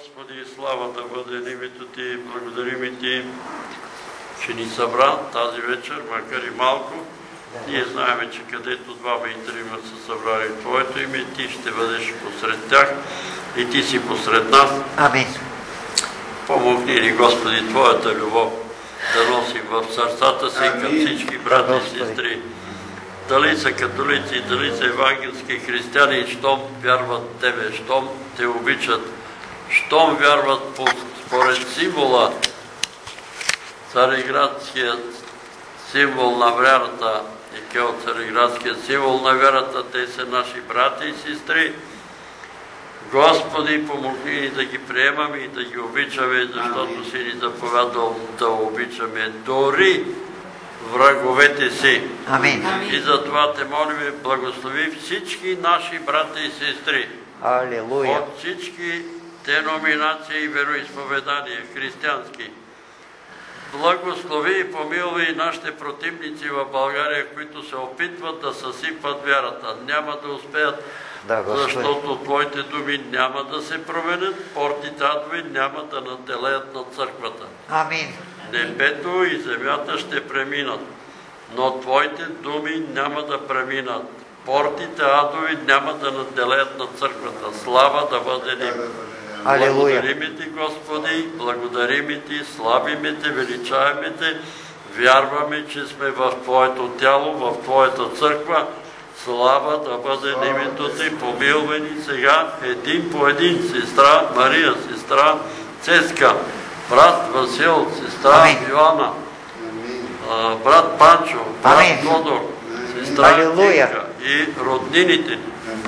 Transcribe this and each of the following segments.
Господи, слава да бъде името Ти, благодарим Ти, че ни събра тази вечер, макар и малко. Ние знаем, че където двама и трима са събрали Твоето име, Ти ще бъдеш посред тях и Ти си посред нас. Амин. Помогни ни, Господи, Твоята любов да носим в сърцата си към Амин. всички брати и сестри. Дали са католици, дали са евангелски християни, щом вярват Тебе, щом Те обичат, щом вярват по- според символа, цареградският символ на вярата и кео цареградският символ на вярата, те са наши брати и сестри. Господи, помогни ни да ги приемаме и да ги обичаме, защото си ни заповядал да обичаме дори враговете си. Амин. И затова те молиме, благослови всички наши брати и сестри Алилуя. от всички деноминации и вероисповедания християнски. Благослови и помилвай нашите противници в България, които се опитват да съсипат вярата. Няма да успеят, Да, защото Твоите думи няма да се променят, портите адови няма да наделеят над църквата. Амин. Небето и земята ще преминат, но Твоите думи няма да преминат. Портите адови няма да наделеят над църквата. Слава да бъде им. Благодариме Ти, Господи, благодариме Ти, славиме Те, величаеме Те, вярваме, че сме в Твоето тяло, в Твоята църква. Слава да бъде името Ти, помилвай ни сега един по един, сестра Мария, сестра Цеска, брат Васил, сестра Амин. Йоанна, брат Панчо, брат. Тодор, сестра. Тинка и роднините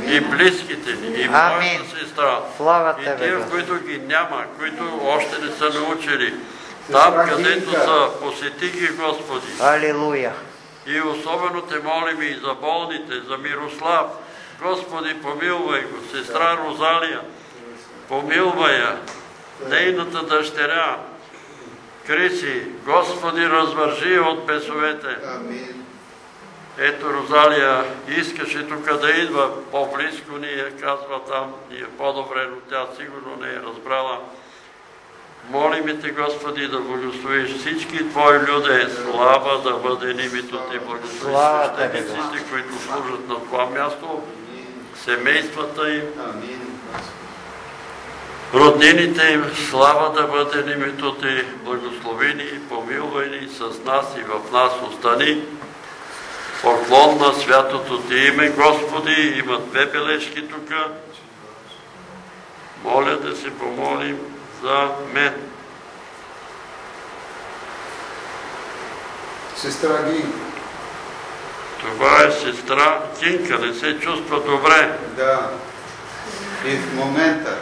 ни, и близките и Амин. моята сестра, Слава и тия, които ги няма, които още не са научили, там, където са, посети ги, Господи. Алилуя. И особено те молим и за болните, за Мирослав. Господи, помилвай го. Сестра Розалия, помилвай я. Нейната дъщеря, Криси, Господи, развържи от бесовете. Амин. Ето Розалия искаше тук да идва по-близко ни я казва там, ни е по-добре, но тя сигурно не е разбрала. Молиме те, Господи, да благословиш всички Твои люде. Слава да бъде името Ти. Благослови свещениците, които служат на това място, семействата им, роднините им. Слава да бъде името Ти. Благослови ни, помилвай ни с нас и в нас остани. Поклон на святото Ти име, Господи, има две бележки тук. Моля да се помолим за мен. Сестра Гинка. Това е сестра Кинка, не се чувства добре. Да. И в момента.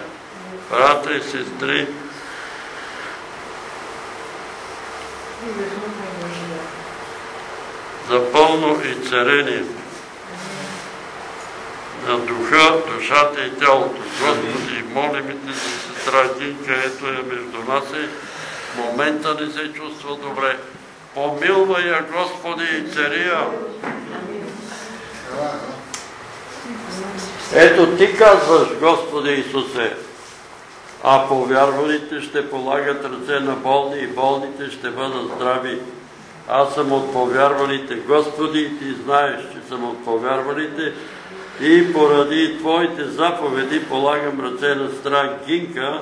Брата и сестри, за пълно и царение на духа, душата и тялото. Господи, молим те за сестра Гинка, ето я между нас е. В момента не се чувства добре. Помилвай я, Господи, и цария. Ето ти казваш, Господи Исусе, а повярвалите ще полагат ръце на болни и болните ще бъдат здрави. Аз съм от повярвалите, Господи, ти знаеш, че съм от повярвалите и поради Твоите заповеди полагам ръце на страх Гинка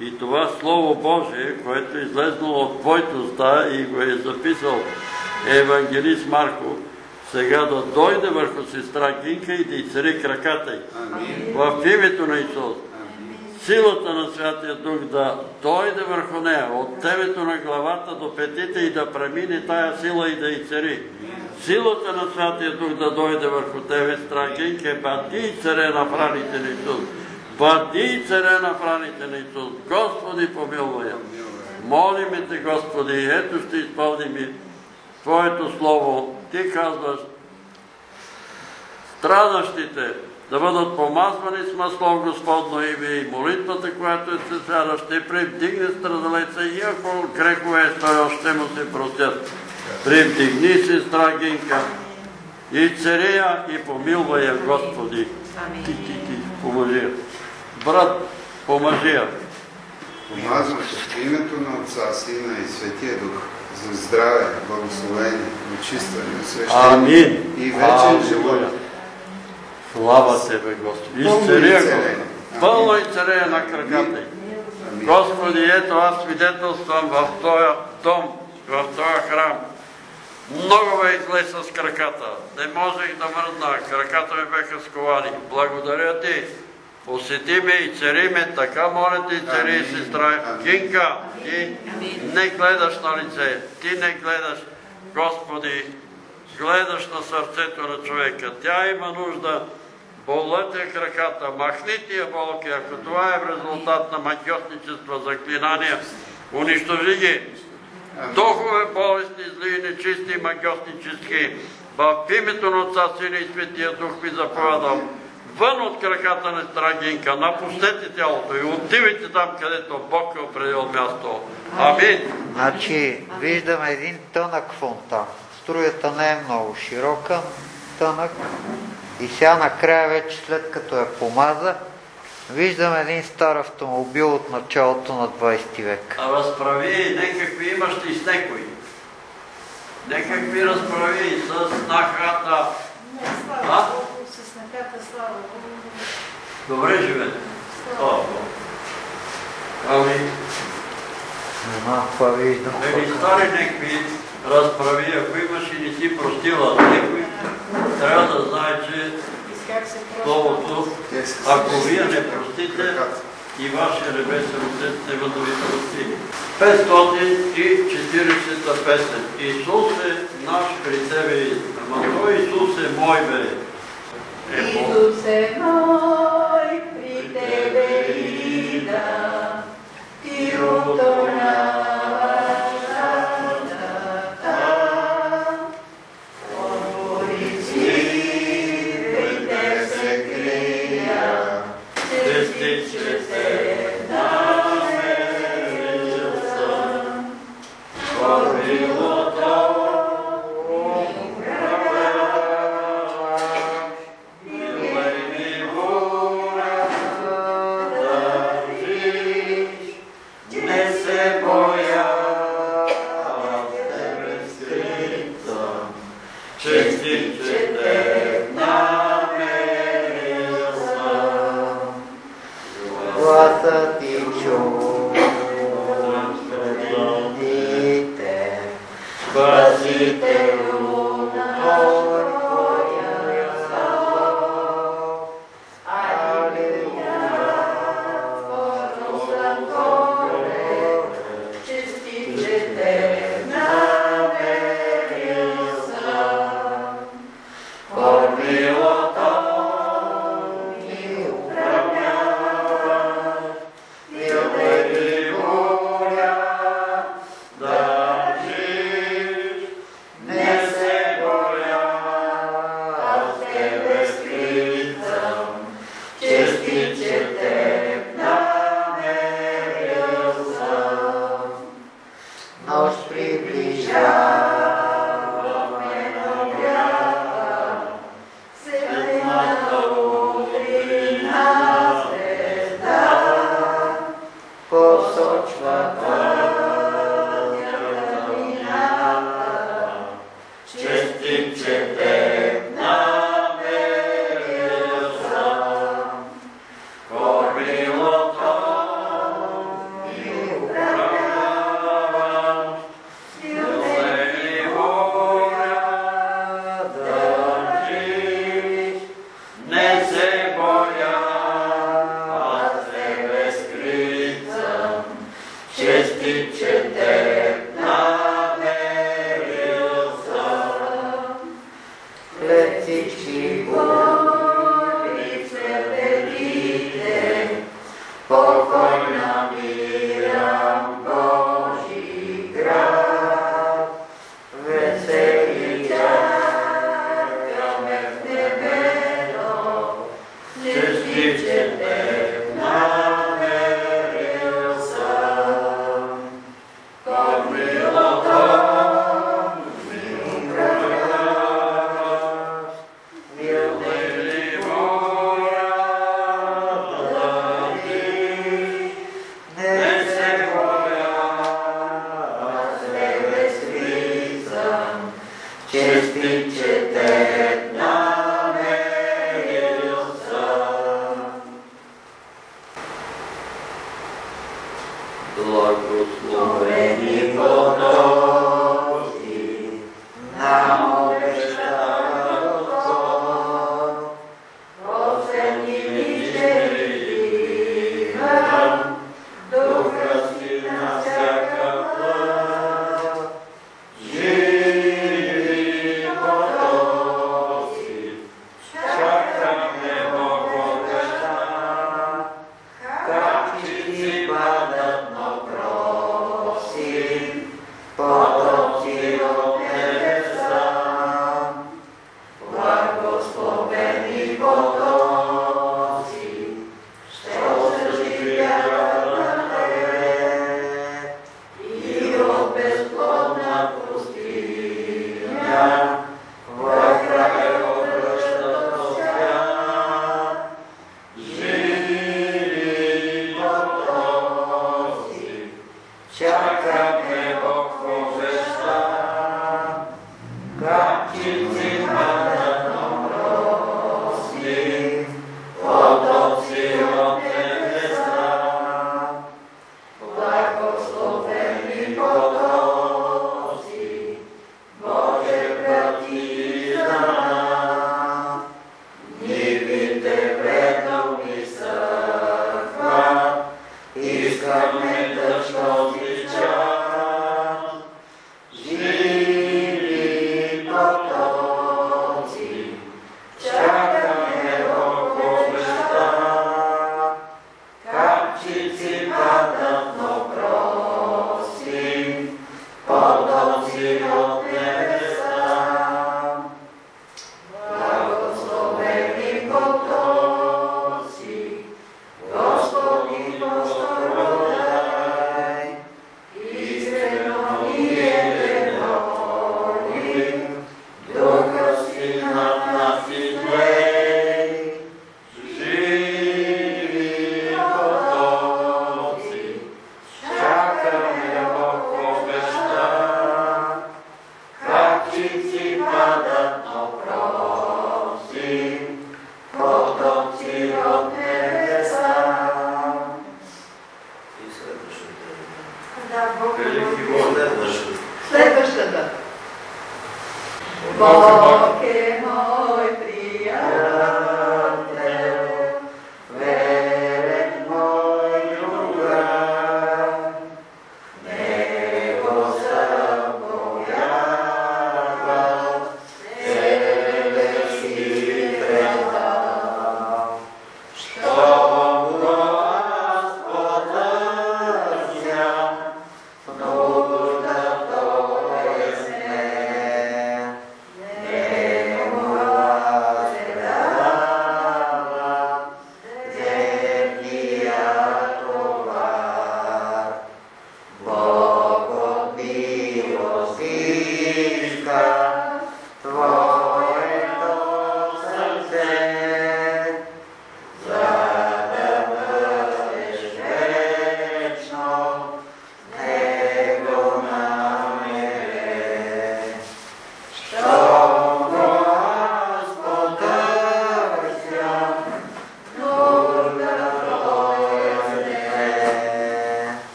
и това Слово Божие, което е излезнало от Твоите уста и го е записал евангелист Марко, сега да дойде върху сестра Гинка и да изцери краката й. В името на Исус. Силата на Святия Дух да дойде върху нея, от темето на главата до петите и да премине тая сила и да й цари. Силата на Святия Дух да дойде върху тебе, страгинке, бъди и царе на храните на Исус. Бъди и царе на храните на Исус. Господи, помилвай я. Молиме те, Господи, ето ще изпълним и Твоето Слово. Ти казваш, страдащите да бъдат помазвани с масло Господно име и молитвата, която е се свяра, ще привдигне страдалеца и ако грехове е сторил, ще му се простят. Привдигни сестра Гинка и цария и помилвай я, Господи. Ти, ти, ти, помажи я. Брат, помажи я. помазваш в името на Отца, Сина и Светия Дух за здраве, благословение, очистване, освещение и вечен живот. Слава Тебе, Господи. Изцеление. го. Пълно изцеление на краката й. Господи, ето аз свидетелствам в този дом, в този храм. Много ме изле с краката. Не можех да мръдна. Краката ми беха сковани. Благодаря ти. Посети ме и цари ме. Така моля ти, цари и сестра. Гинка, ти не гледаш на лице. Ти не гледаш, Господи, гледаш на сърцето на човека. Тя има нужда. Болът е краката. Махни тия болки. Ако това е в резултат на магиосничество, заклинания, унищожи ги. Духове болестни, зли, нечисти, магиоснически, в името на Отца, Сина и Светия Дух ви заповядам, вън от краката на Страгинка, напуснете тялото и отивайте там, където Бог е определил място. Амин. Значи, виждаме един тънък фонтан. Струята не е много широка, тънък. И сега накрая вече, след като я помаза, виждаме един стар автомобил от началото на 20 век. А разправи некакви имаш ли с некои? Некакви разправи с нахата. Не, слава с снахата, слава. Добре живете. Слава Богу. Ами, Не знам това виждам. Еми стари някакви разправи, ако имаш и не си простила някой, трябва да знае, че. Словото, ако вие не простите, и вашия небесен Отец няма да ви прости. 540 песен. Исус е наш при Тебе. Ама той Исус е мой, бе. Е, Бог. Исусе мой, при Тебе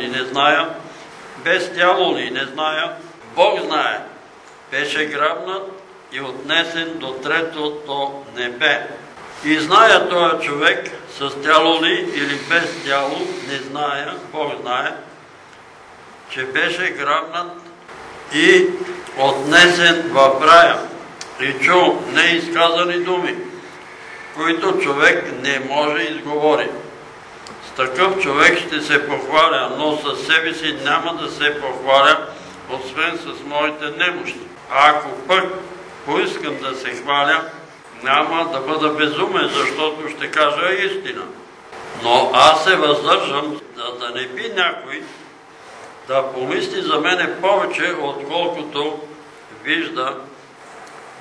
ли не зная, без тяло ли не зная, Бог знае, беше грабнат и отнесен до третото небе. И зная този човек, с тяло ли или без тяло, не зная, Бог знае, че беше грабнат и отнесен в рая и чу неизказани думи, които човек не може изговори. Такъв човек ще се похваля, но със себе си няма да се похваля, освен с моите немощи. А ако пък поискам да се хваля, няма да бъда безумен, защото ще кажа истина. Но аз се въздържам, да, да не би някой да помисли за мене повече, отколкото вижда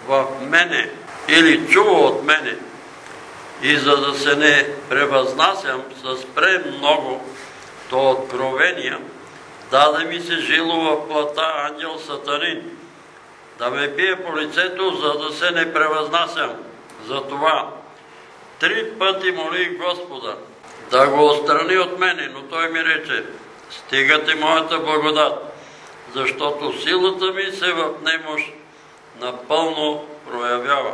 в мене или чува от мене. И за да се не превъзнасям с премного до откровения, даде ми се жило в плата ангел Сатанин, да ме бие по лицето, за да се не превъзнасям. Затова три пъти молих Господа да го отстрани от мене, но той ми рече, стигате моята благодат, защото силата ми се в немощ напълно проявява.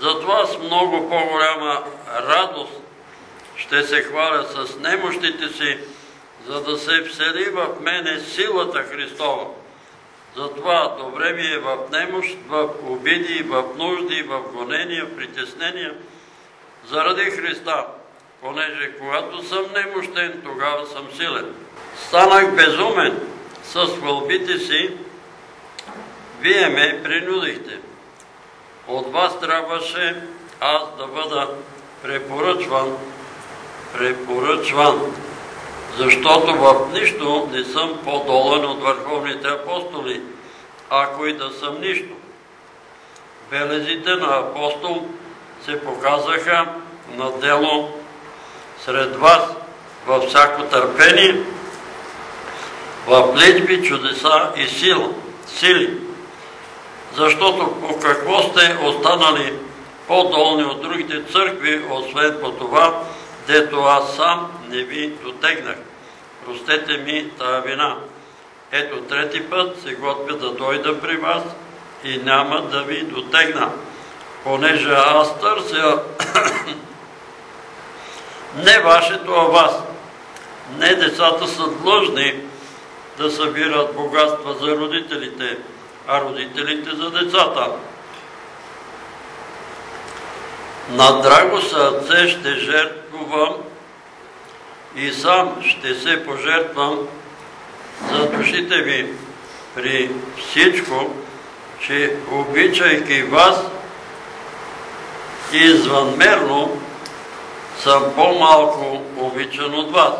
Затова с много по-голяма радост ще се хваля с немощите си, за да се всели в мене силата Христова. Затова добре ми е в немощ, в обиди, в нужди, в гонения, в притеснения, заради Христа, понеже когато съм немощен, тогава съм силен. Станах безумен с вълбите си, вие ме принудихте. От вас трябваше аз да бъда препоръчван, препоръчван, защото в нищо не съм по-долен от върховните апостоли, ако и да съм нищо. Белезите на апостол се показаха на дело сред вас във всяко търпение, в лечби, чудеса и сили. Защото по какво сте останали по-долни от другите църкви, освен по това, дето аз сам не ви дотегнах. Простете ми тая вина. Ето трети път се готвя да дойда при вас и няма да ви дотегна, понеже аз търся не вашето, а вас. Не децата са длъжни да събират богатства за родителите, а родителите за децата. На драго сърце ще жертвувам и сам ще се пожертвам за душите ви при всичко, че обичайки вас извънмерно съм по-малко обичан от вас.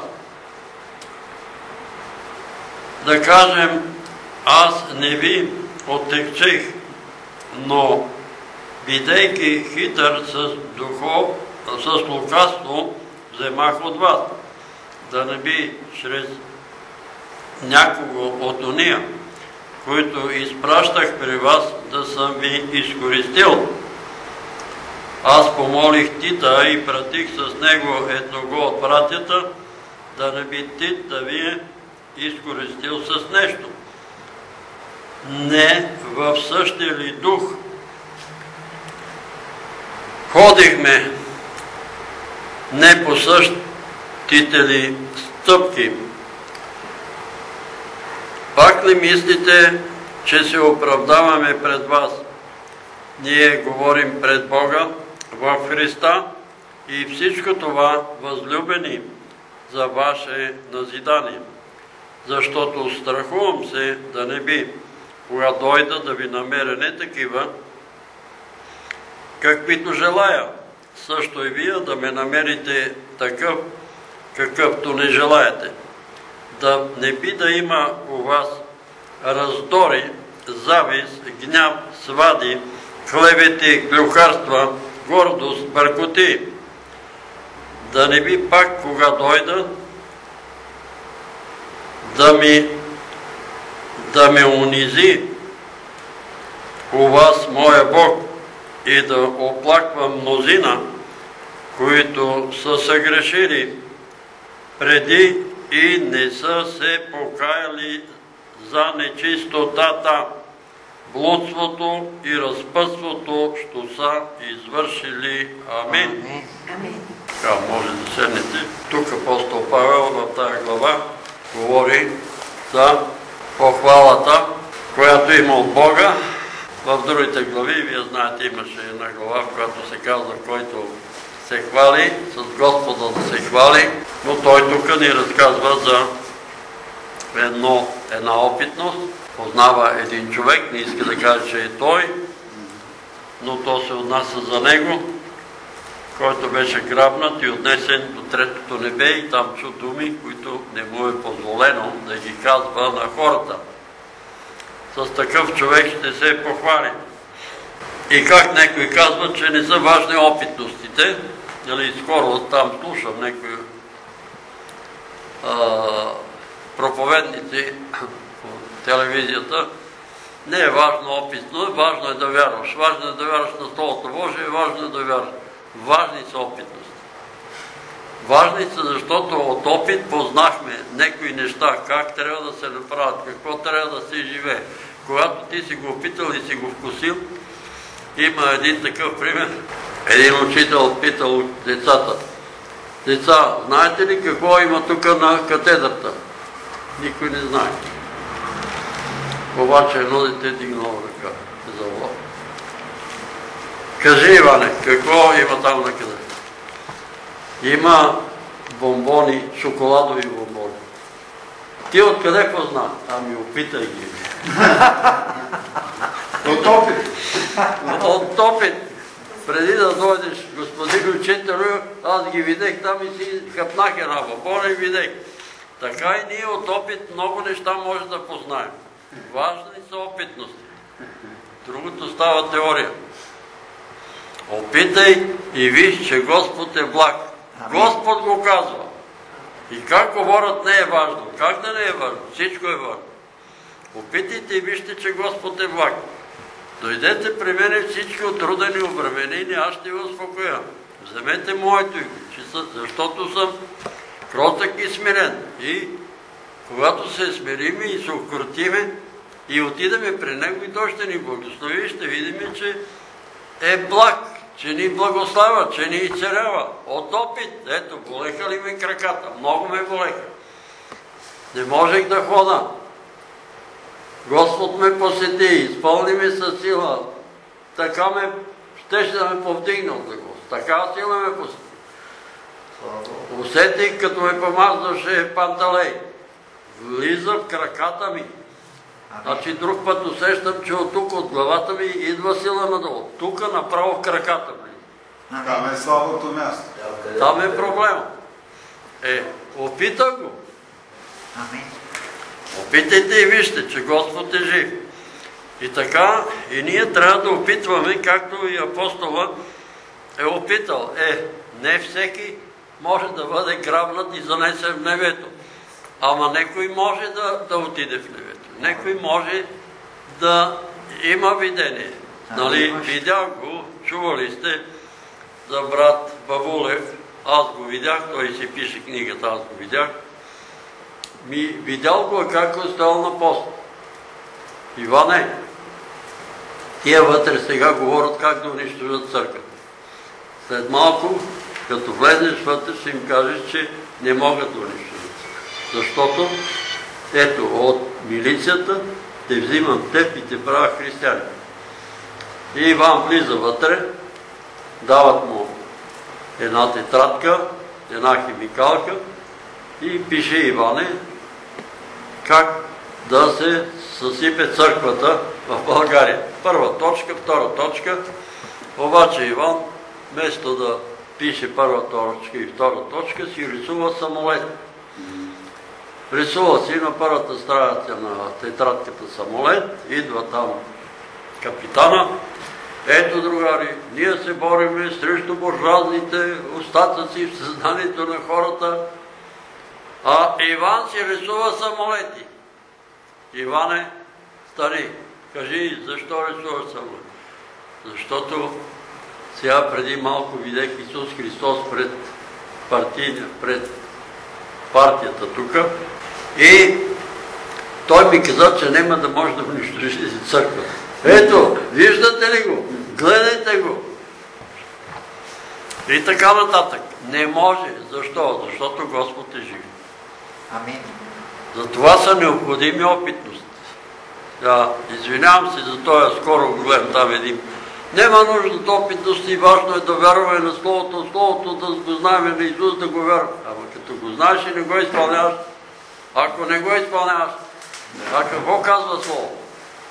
Да кажем, аз не ви отекчех, но бидейки хитър с духов, с лукавство, вземах от вас, да не би чрез някого от уния, които изпращах при вас, да съм ви изкористил. Аз помолих Тита и пратих с него едного от братята, да не би Тит да ви е изкористил с нещо. Не в същия ли дух ходихме не по същите ли стъпки. Пак ли мислите, че се оправдаваме пред вас? Ние говорим пред Бога в Христа и всичко това възлюбени за ваше назидание. Защото страхувам се да не би, кога дойда да ви намеря не такива, каквито желая. Също и вие да ме намерите такъв, какъвто не желаете. Да не би да има у вас раздори, завист, гняв, свади, клевети, клюхарства, гордост, бъркоти. Да не би пак, кога дойда, да ми, да ме унизи у вас, моя Бог, и да оплаквам мнозина, които са съгрешили преди и не са се покаяли за нечистотата, блудството и разпътството, що са извършили. Амин. Амин. Така, може да седнете. Тук апостол Павел в тази глава говори за похвалата, която има от Бога. В другите глави, вие знаете, имаше една глава, в която се казва, който се хвали, с Господа да се хвали, но той тук ни разказва за едно, една опитност. Познава един човек, не иска да каже, че е той, но то се отнася за него, който беше грабнат и отнесен до третото небе и там чу думи, които не му е позволено да ги казва на хората. С такъв човек ще се похвали. И как някой казва, че не са важни опитностите, нали, скоро там слушам някои проповедници по телевизията, не е важно опитно, важно е да вярваш. Важно е да вярваш на Словото Божие, важно е да вярваш. Важни са опитности. Важни са, защото от опит познахме някои неща, как трябва да се направят, какво трябва да се живее. Когато ти си го опитал и си го вкусил, има един такъв пример. Един учител питал децата. Деца, знаете ли какво има тук на катедрата? Никой не знае. Обаче едно дете дигнало ръка за лоб. Кажи, Иване, какво има там на къде? Има бомбони, шоколадови бомбони. Ти откъде позна? Ами опитай ги. От опит. От опит. Преди да дойдеш, господин учителю, аз ги видех там и си хъпнах една бомбона и видех. Така и ние от опит много неща може да познаем. Важни са опитности. Другото става теория. Опитай и виж, че Господ е благ. Господ го казва. И как говорят не е важно. Как да не е важно? Всичко е важно. Опитайте и вижте, че Господ е благ. Дойдете при мене всички отрудени, обременени, аз ще ви успокоя. Вземете моето иго, защото съм кротък и смирен. И когато се смириме и се укротиме и отидеме при Него и той ще ни благослови, ще видим, че е благ, че ни благослава, че ни изцерява. От опит, ето, болеха ли ме краката? Много ме болеха. Не можех да хода. Господ ме посети, изпълни ме със сила. Така ме, щеше да ме повдигна от Господ. Така сила ме посети. Усетих, като ме помазваше панталей. Влиза в краката ми. Значи друг път усещам, че от тук, от главата ми, идва сила надолу. Тук направо в краката ми. Там е слабото място. Там е проблема. Е, опитах го. Опитайте и вижте, че Господ е жив. И така, и ние трябва да опитваме, както и апостола е опитал. Е, не всеки може да бъде грабнат и занесен в небето. Ама некой може да, да отиде в небето. Некой може да има видение. Нали, видях го, чували сте за брат Бабулев. Аз го видях, той си пише книгата, аз го видях. Ми видял го е как е стоял на пост. Иване, тия вътре сега говорят как да унищожат църквата. След малко, като влезеш вътре, ще им кажеш, че не могат да унищожат. Защото, ето, от милицията те взимам теб и те правя християни. И Иван влиза вътре, дават му една тетрадка, една химикалка и пише Иване как да се съсипе църквата в България. Първа точка, втора точка. Обаче Иван, вместо да пише първа точка и втора точка, си рисува самолет. Рисува си на първата страница на тетрадката самолет, идва там капитана. Ето, другари, ние се бориме срещу буржуазните остатъци в съзнанието на хората, А Иван си рисува самолети. Иване, стани, кажи, защо рисуваш самолети? Защото сега преди малко видях Исус Христос пред партия, пред партията тук и той ми каза, че няма да може да унищожи църквата. Ето, виждате ли го? Гледайте го. И така нататък. Не може. Защо? Защото Господ е жив. Амин. Затова са необходими опитности. Да, извинявам се за това, скоро го гледам там един. Нема нужда от опитности, важно е да вярваме на Словото, Словото да го знаем на Исус да го вярваме. Ама като го знаеш и не го изпълняваш, ако не го изпълняваш, а какво казва Слово?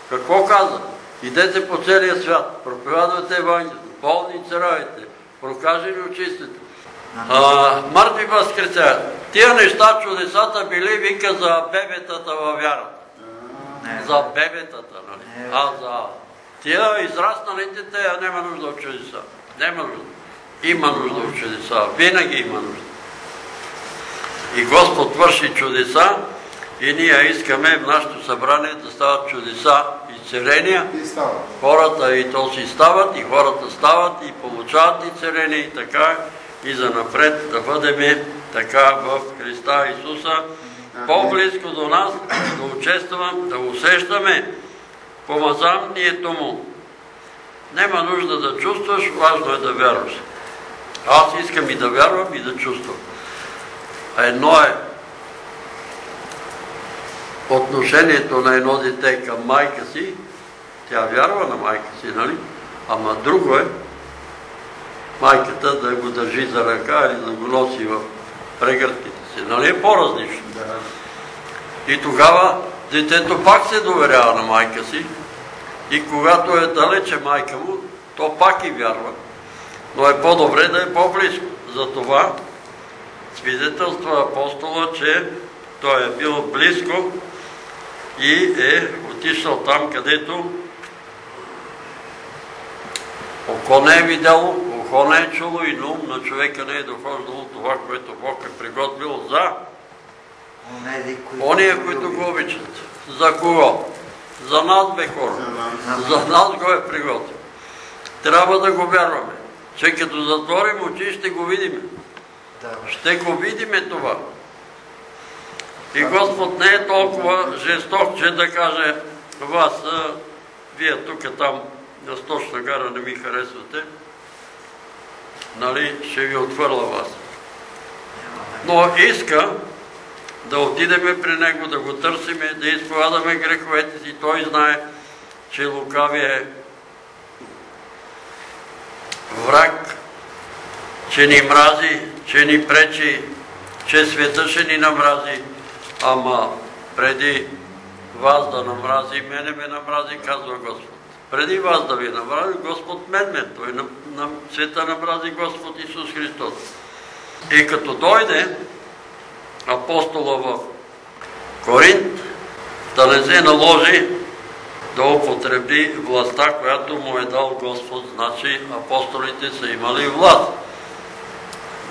Какво казва? Идете по целия свят, проповядвате Евангелието, болни царавите, прокажени очистите. Мъртви възкресяват. Тия неща, чудесата били, вика за бебетата във вярата. За бебетата, нали? А за тия израсналите, те няма нужда от чудеса. Няма нужда. Има нужда от чудеса. Винаги има нужда. И Господ върши чудеса и ние искаме в нашето събрание да стават чудеса и целения. И става. Хората и то си стават, и хората стават, и получават и целение, и така, и за напред да бъдем така в Христа Исуса, по-близко до нас, да участвам, да усещаме помазанието Му. Нема нужда да чувстваш, важно е да вярваш. Аз искам и да вярвам, и да чувствам. А едно е отношението на едно дете към майка си, тя вярва на майка си, нали? Ама друго е майката да го държи за ръка или да го носи в прегъртките си. Нали е по-различно? Да. И тогава детето пак се доверява на майка си и когато е далече майка му, то пак и вярва. Но е по-добре да е по-близко. Затова свидетелства апостола, че той е бил близко и е отишъл там, където око не е видяло, ухо не е чуло и на ум на човека не е дохождало това, което Бог е приготвил за ония, които го обичат. За кого? За нас, бе хора. За нас. За нас го е приготвил. Трябва да го вярваме. Че като затворим очи, ще го видим. Ще го видиме това. И Господ не е толкова жесток, че да каже вас, а, вие тук там на сточна гара не ми харесвате, нали, ще ви отвърла вас. Но иска да отидеме при Него, да го търсиме, да изповядаме греховете си. Той знае, че лукави е враг, че ни мрази, че ни пречи, че света ще ни намрази, ама преди вас да намрази, мене ме намрази, казва Господ. Преди вас да ви намрази, Господ мен ме, той на, на света намрази Господ Исус Христос. И като дойде апостола в Коринт, да не се наложи да употреби властта, която му е дал Господ. Значи апостолите са имали власт.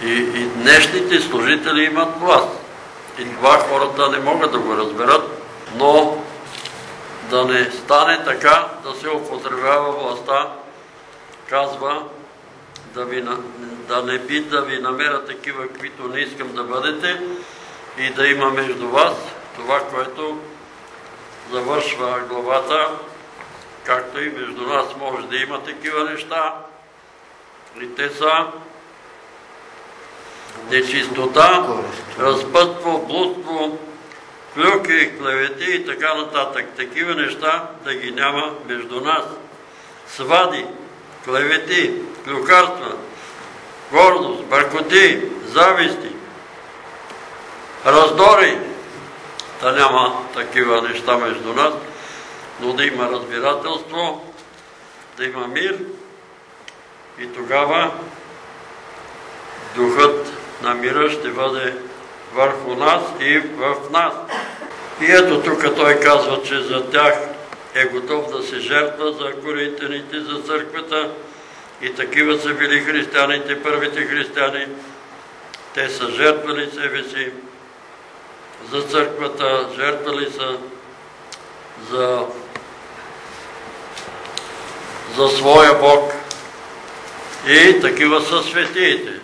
И, и днешните служители имат власт. И това хората не могат да го разберат, но да не стане така, да се употребява властта, казва, да, ви, да не би да ви намеря такива, каквито не искам да бъдете и да има между вас това, което завършва главата, както и между нас може да има такива неща. И те са нечистота, разпътство, блудство, клюки, клевети и така нататък. Такива неща да ги няма между нас. Свади, клевети, клюкарства, гордост, бъркоти, зависти, раздори, да няма такива неща между нас, но да има разбирателство, да има мир и тогава духът на мира ще бъде върху нас и в нас. И ето тук той казва, че за тях е готов да се жертва за коринтяните, за църквата и такива са били християните, първите християни. Те са жертвали себе си за църквата, жертвали са за, за своя Бог. И такива са светиите.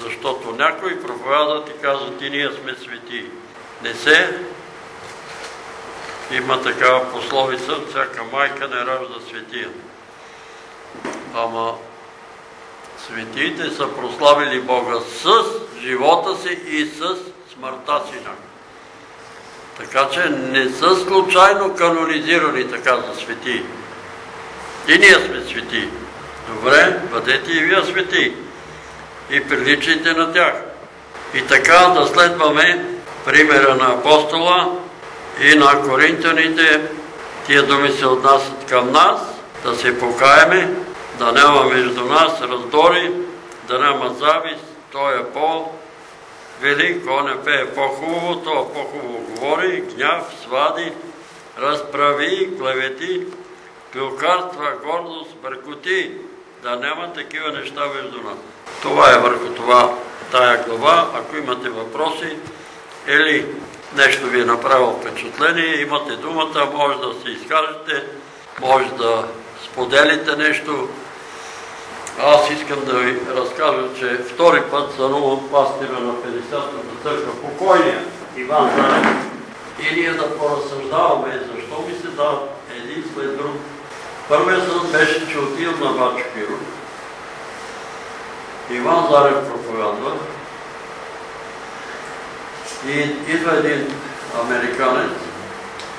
Защото някои проповядат и казват и ние сме светии. Не се. Има такава пословица, всяка майка не ражда светия. Ама светиите са прославили Бога с живота си и с смъртта си. Така че не са случайно канонизирани така за светии. И ние сме светии. Добре, бъдете и вие свети. И приличайте на тях. И така да следваме примера на апостола и на коринтяните. Тия думи се отнасят към нас, да се покаяме, да няма между нас раздори, да няма завист, той е по-велик, он е пее по-хубаво, той по-хубаво говори, гняв, свади, разправи, клевети, пилкарства, гордост, бъркоти, да няма такива неща между нас. Това е върху това тая глава. Ако имате въпроси или нещо ви е направило впечатление, имате думата, може да се изкажете, може да споделите нещо. Аз искам да ви разкажа, че втори път сънувам пастира на 50-та църква, покойния Иван Зарев. И ние да поразсъждаваме, защо ми се дава един след друг. Първият сън беше, че отивам на Бачо Киров. Иван Зарев проповядва. И идва един американец,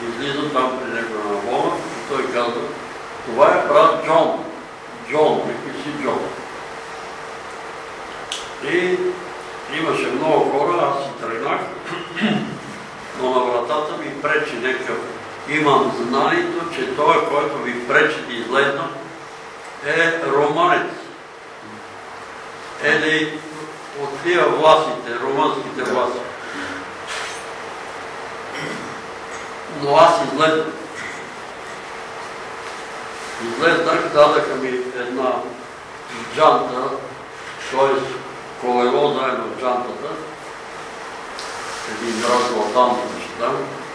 излиза там при него на вона и той казва, това е брат Джон. Джон, вики си Джон. И имаше много хора, аз си тръгнах, но на вратата ми пречи някакъв. Имам знанието, че той, който ви пречи да излезна, е романец. Или от тия властите, румънските власти. Но аз излезнах. Излезнах, дадаха ми една джанта, т.е. колело заедно с джантата, един разгол там там.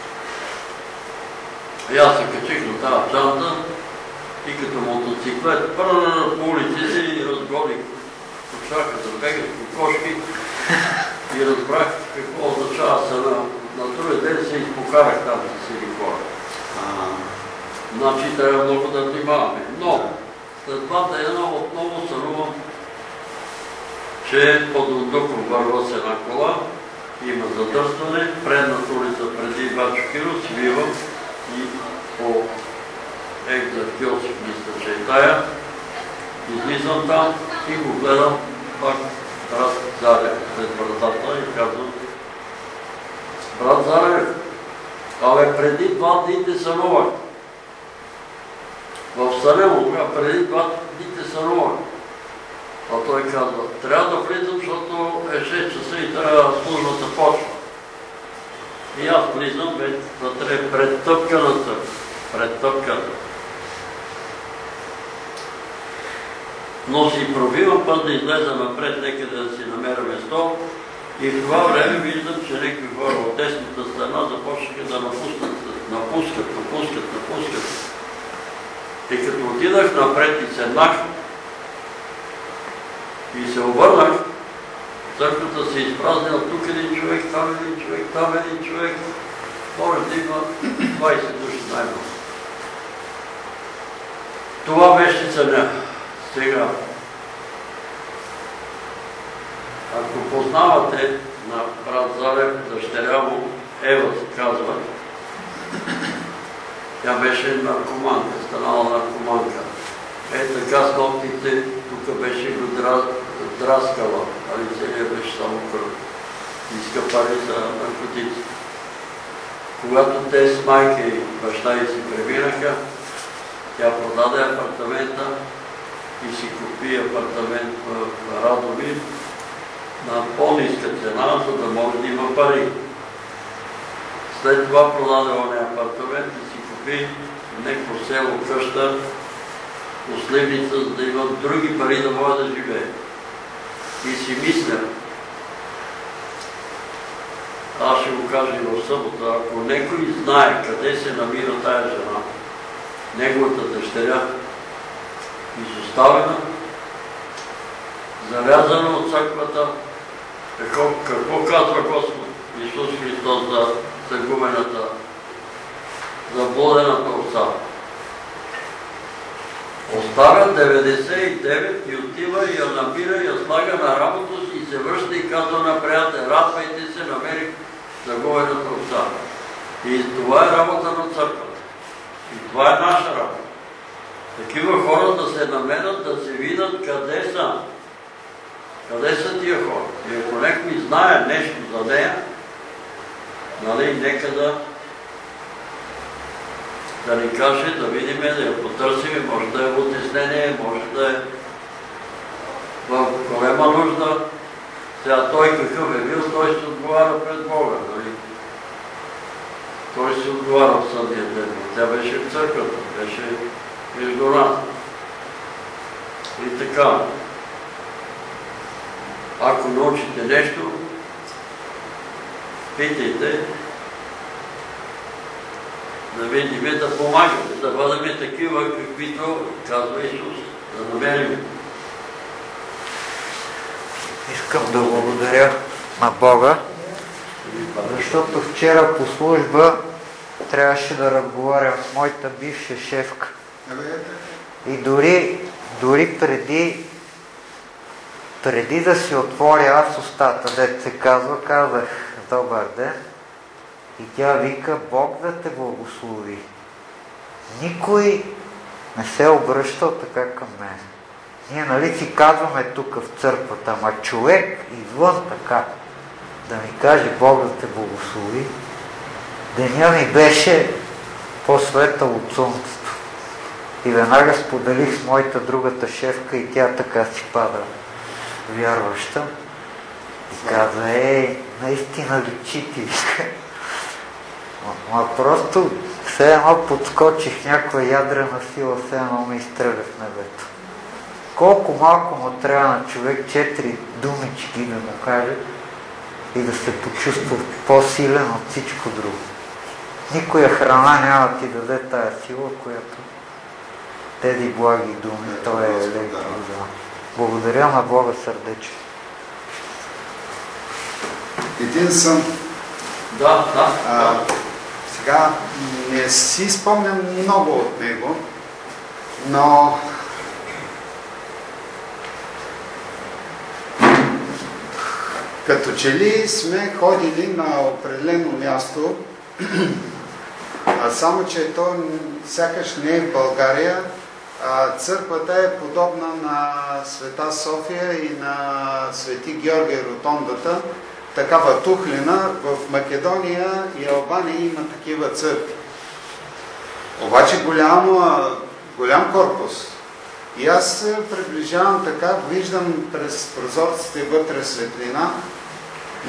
И аз се качих на тази джанта и като мотоциклет прър по улиците и разгоних почнаха да бегат кокошки и разбрах какво означава се на, на другия ден се изпокарах там с един хора. Значи трябва много да внимаваме. Но след два дена отново сънувам, че под Дундуков върва с една кола, има задърстване, предната улица преди Бачо Киро, свивам и по Екзар Киосиф, мисля, че е тая, излизам там и го гледам пак брат Зарев след вратата и казвам брат Зарев, абе преди два дни те сънувах. В му, преди два дни те сънувах. А той казва, трябва да влизам, защото е 6 часа и трябва службата почва. И аз влизам, вътре е предтъпканата, предтъпката. но си пробивам път да излеза напред, нека да си намеря место. И в това време виждам, че някакви хора от десната страна започнаха да напускат, напускат, напускат, напускат. И като отидах напред и седнах и се обърнах, църквата се изпразнила, тук един човек, там един човек, там един човек. Може да има 20 души най-много. Това беше съня. Сега, ако познавате на брат Зарев, дъщеря му, Ева се казва, тя беше наркоманка, станала наркоманка. Е така с ногтите, тук беше го драскала, али целият беше само кръв. Иска пари за наркотици. Когато те с майка и баща и си преминаха, тя продаде апартамента, и си купи апартамент в Радови на по-ниска цена, за да може да има пари. След това продаде ония апартамент и си купи неко село къща, последница, за да има други пари да може да живее. И си мисля, аз ще го покаже в събота, ако някой знае къде се намира тая жена, неговата дъщеря, изоставена, завязана от църквата, какво, какво казва Господ Исус Христос за загубената, заблудената овца? Оставя 99 и отива и я набира и я слага на работа си и се връща и казва на приятел, радвайте се, намерих загубената овца. И това е работа на църквата. И това е наша работа. Такива хора да се намерят, да се видят къде са. Къде са тия хора? И ако някой знае нещо за нея, нали, нека да да ни каже, да видим, да я потърсим, може да е в отеснение, може да е в голема нужда. Сега той какъв е бил, той се отговаря пред Бога. Нали? Той се отговаря в съдния ден. Тя беше в църквата, беше между. И така, ако научите нещо, питайте, видим, да помагаме, да бъдем такива, каквито казва Исус, да намерим. Искам да благодаря на Бога, защото вчера по служба трябваше да разговарям с моята бивша шефка. И дори, дори преди, преди да си отворя аз устата, дете се казва, казах добър ден. И тя вика, Бог да те благослови. Никой не се е обръщал така към мен. Ние нали си казваме тук в църквата, ма човек извън така да ми каже Бог да те благослови, деня ми беше по-светъл от слънцето. И веднага споделих с моята другата шефка и тя така си пада вярваща. И каза, е, наистина личи ти. Ма просто все едно подскочих някоя ядрена сила, все едно ме изстреля в небето. Колко малко му трябва на човек четири думички да му каже и да се почувства по-силен от всичко друго. Никоя храна няма ти даде тая сила, която тези благи думи, той е леко. Да. Благодаря на Бога сърдечно. Един съм. Да, да, А, да. Сега не си спомням много от него, но като че ли сме ходили на определено място, а само че то сякаш не е в България, а църквата е подобна на Света София и на Свети Георгий Ротондата, такава тухлина. В Македония и Албания има такива църкви. Обаче голям, голям корпус. И аз се приближавам така, виждам през прозорците вътре светлина,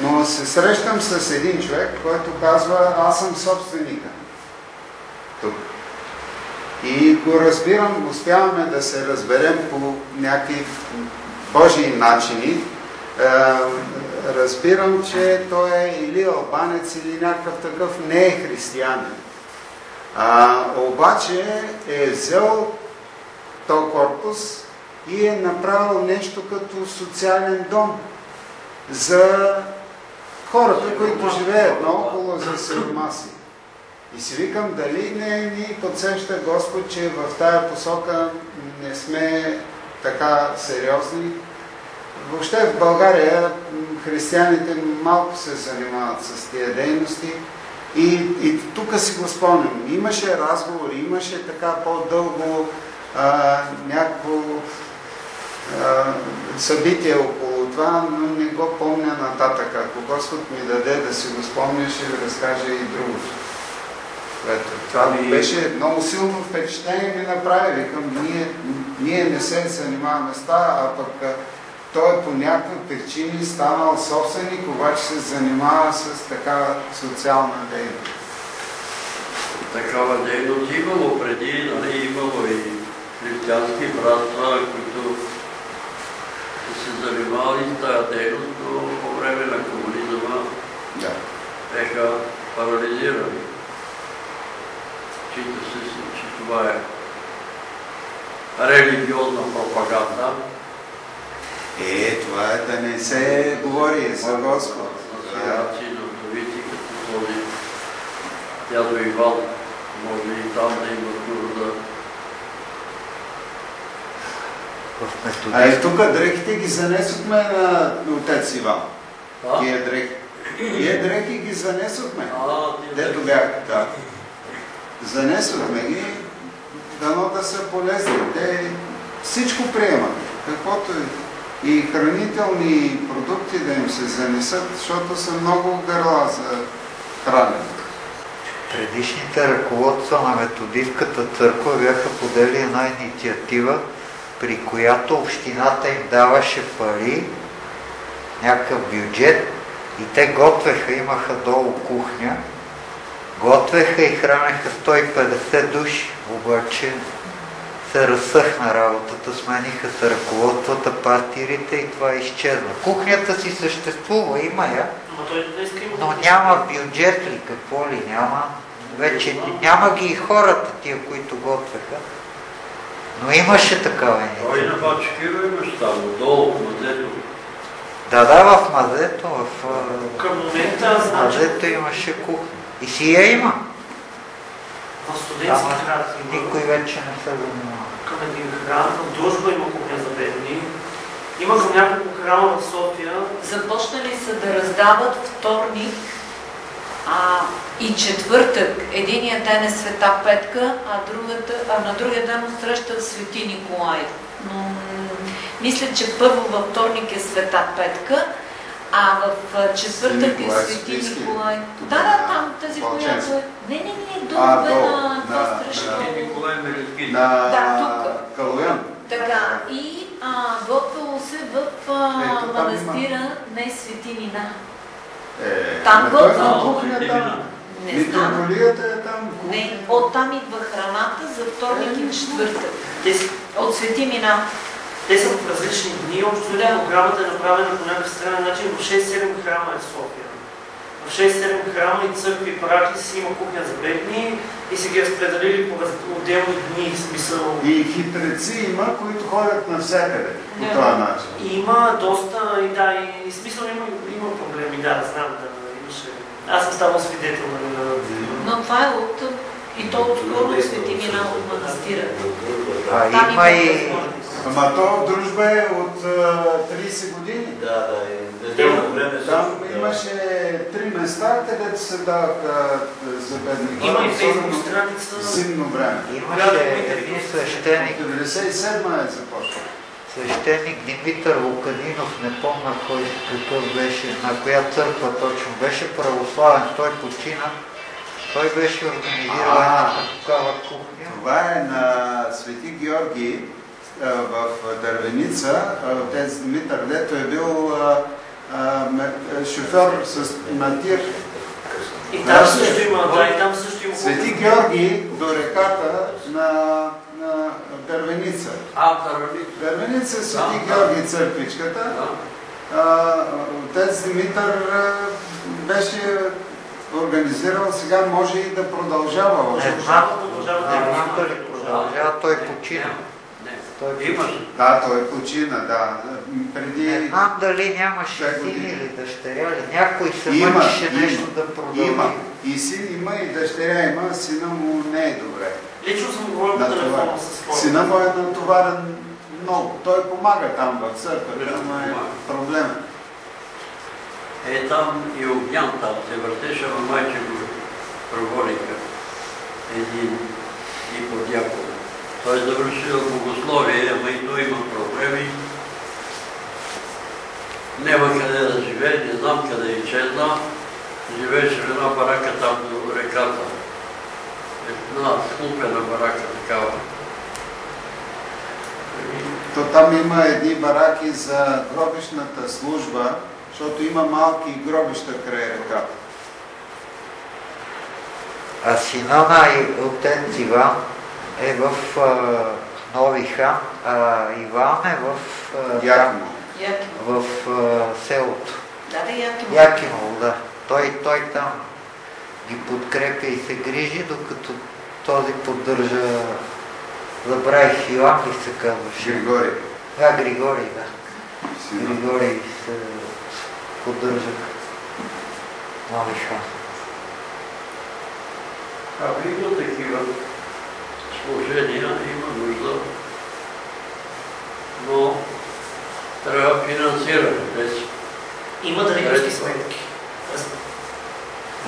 но се срещам с един човек, който казва, аз съм собственика. Тук. И го разбирам, успяваме да се разберем по някакви Божии начини. Разбирам, че той е или албанец, или някакъв такъв не е християнин. А, обаче е взел то корпус и е направил нещо като социален дом за хората, които живеят наоколо за сиромаси. И си викам, дали не ни подсеща Господ, че в тая посока не сме така сериозни. Въобще в България християните малко се занимават с тия дейности. И, и тук си го спомням. Имаше разговори, имаше така по-дълго някакво а, събитие около това, но не го помня нататък. Ако Господ ми даде да си го спомня, ще ви разкажа и другото. Ето, това ми беше много силно впечатление ми направи. Викам, ние, ние не се занимаваме с това, а пък той по някакви причини станал собственик, обаче се занимава с такава социална дейност. Такава дейност имало преди, нали, имало и християнски братства, които се занимавали с тази дейност, но по време на комунизма Да. беха парализирани. Чита се, че това е религиозна пропаганда. Е, това е да не се говори за Господ. Дядо Иван, може и там да има нужда. А и тук дрехите ги занесохме на отец Иван. Тия дрехи. Тия дрехи ги занесохме. Дето бяха, да. Занесохме ги, дано да са полезни. Те всичко приемат. Каквото и, и хранителни продукти да им се занесат, защото са много гърла за хранене. Предишните ръководства на методистката църква бяха подели една инициатива, при която общината им даваше пари, някакъв бюджет и те готвеха, имаха долу кухня, готвеха и хранеха 150 души, обаче се разсъхна работата, смениха се ръководствата, партирите и това изчезна. Кухнята си съществува, има я, той но няма бюджет ли, какво ли няма. Вече няма ги и хората, тия, които готвеха. Но имаше такава Той инициатива. на Бачкиро имаш там, отдолу, в мазето. Да, да, в мазето, в Към момента, значи, мазето имаше кухня. И си я има. В студентски Ама град има. никой вече не се занимава. Към един храм, в Дружба има кухня за бедни. Има към няколко храма в София. Започнали са да раздават вторник а, и четвъртък. Единия ден е Света Петка, а, другата, а на другия ден среща Свети Николай. Но, мисля, че първо във вторник е Света Петка, а в четвъртък е Свети. Николай. Да, на да, там тази, която е. Не, не, не, долу долу, на това на- срещу. на- Николай. На Да, тук. Калуян. Така, и а, готвало се в манастира не Свети Нина. Е, Там на. Мина. Не знам. Митрополията е там. Не, оттам идва храната за вторник и четвъртък. От Свети Мина. Те са в различни дни. Общо Да. програмата е направена по някакъв странен начин. В 6-7 храма е в София. В 6-7 храма и църкви и параки си има кухня за бедни и си ги разпределили по отделни дни. В смисъл. И хитреци има, които ходят навсякъде по Да. този начин. Има доста, и да, и, и смисъл има, има проблеми, да, знам, да, имаше. Аз съм ставал свидетел на... Но това е от... И то отскоро от Свети Мина от манастира. А Там има и. Ама то дружба е от а, 30 години. Да, да, и неделно време. Там да. имаше три места, където се даваха за бедни хора. Има и фейсбук страница. Зимно време. имаше един свещеник, 97 е започнал. свещеник Димитър Лукадинов, не помня кой какъв беше, на коя църква точно беше православен, той почина. Той беше организирал една такава кухня. Това е на Свети Георги в Дървеница. Отец Димитър, дето е бил ме- шофьор с матир. И там също има, да, и там също има. Свети Георги до реката на, Дървеница. А. Дървеница е Свети Да, да. Георги църквичката. Да. А, Отец Димитър беше организирал, сега може и да продължава. Не Продължава продължава, той почина. Той имаш. Да, той почина, да. Преди... Не знам дали нямаше син или дъщеря, или някой се Има, мъчеше има, нещо да продължи. Има. И син има, и дъщеря има, сина му не е добре. Лично съм говорил по Натоварен. телефона с хора. Сина му е натоварен много. Той помага там в църквата, но е проблем. Е, там и огнян там се въртеше, ама майче го проводиха един и подякон. Той завършил богословие, ама и той има проблеми. Няма къде да живее, не знам къде е изчезна. Живееше в една барака там до реката. Една склупена барака такава. То там има едни бараки за гробищната служба, защото има малки гробища край реката. А сина на И- отец Иван е в а, Нови хан, а Иван е в, а, Якимо. Якимо. в а, селото. Да, да, Якимо. Якимово, да. той, той там ги подкрепя и се грижи, докато този поддържа, забравих Филак и се казваше. Григорий. Да, Григорий, да. Сина. Григорий се поддържа нови хан. Ако има такива служения, има нужда, но трябва финансиране. Без Има дарителски сметки.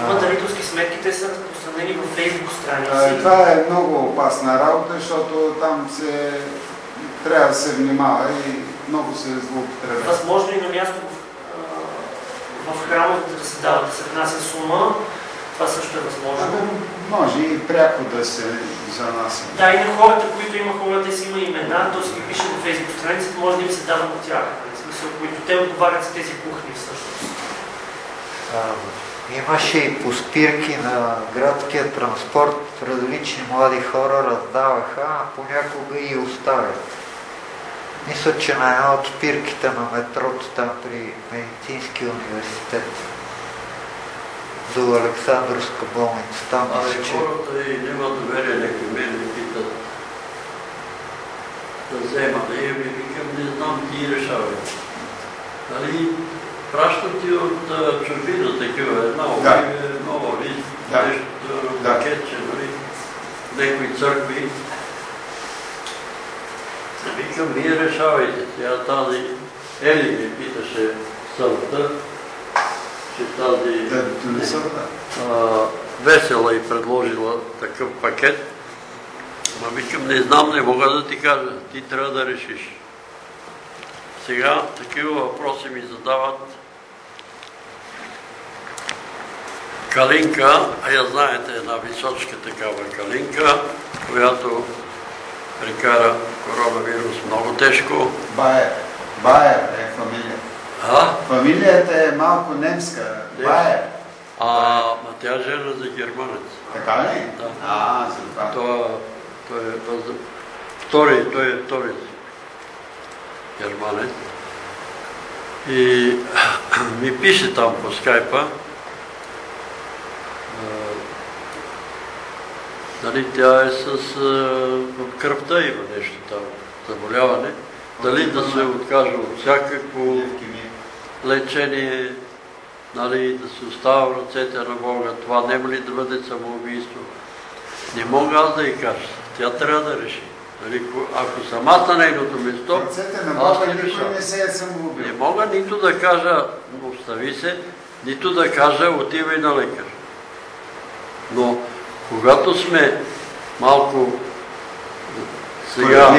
Има дарителски сметки, те са разпространени във фейсбук страници. Това е много опасна работа, защото там се трябва да се внимава и много се злоупотребява. Възможно и на място в, в храма да се дава, да се внася сума. Това също е възможно. Може и пряко да се занася. Да, и на хората, които има хората, си има имена, то си ги пише във фейсбук страницата, може да им се дава на тях. В смисъл, които те отговарят за тези кухни всъщност. А, имаше и по спирки на градския транспорт, различни млади хора раздаваха, а понякога и оставят. Мисля, че на една от спирките на метрото там при Медицинския университет до Александровска болница, там А мисля, и че хората и нямат доверие, някой мен ми питат да взема. И ми викам, не знам, ти решавай. Нали, пращат ти от чужбина такива, една обиме, нова лист, Да. нещо, Да. пакетче, нали, някои църкви. Викам, вие решавайте. Сега тази Ели ми питаше събота, че тази а, весела и предложила такъв пакет. Ма викам, не знам, не мога да ти кажа. Ти трябва да решиш. Сега такива въпроси ми задават. Калинка, а я знаете, една височка такава калинка, която прекара коронавирус много тежко. Байер. Байер е фамилия. А? Фамилията е малко немска. Байер. А, ма тя е жена за германец. Така ли? Да. А, за това. Това, той е въз... втори, той е втори германец. И ми пише там по скайпа, дали тя е с в кръвта има нещо там, заболяване, дали да се откаже от всякакво. Лечение, нали, да се остава в ръцете на Бога, това няма ли да бъде самоубийство? Не мога аз да й кажа. Тя трябва да реши. Нали, ко- ако съм аз на нейното место, аз не се е Не мога нито да кажа, остави се, нито да кажа, отивай на лекар. Но когато сме малко сега,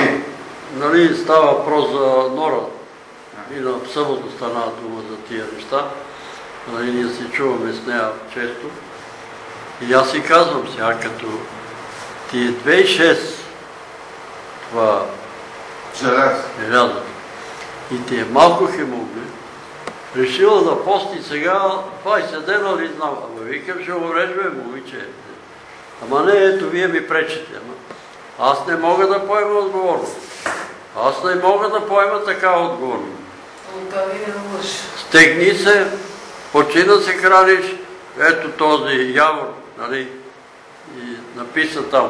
нали, става въпрос за Нора, и на събота стана дума тия неща, нали, ние се чуваме с нея често. И аз си казвам сега, като ти е 2006 това Желязо. желязо и ти е малко хемоглобин, решила да пости сега 20 дена, не знам. Ама викам, ще умреш, бе, момиче. Ама не, ето, вие ми пречите. Ама аз не мога да поема отговорност. Аз не мога да поема такава отговорност. Стегни се, почи да се храниш, ето този явор, нали, и написа там.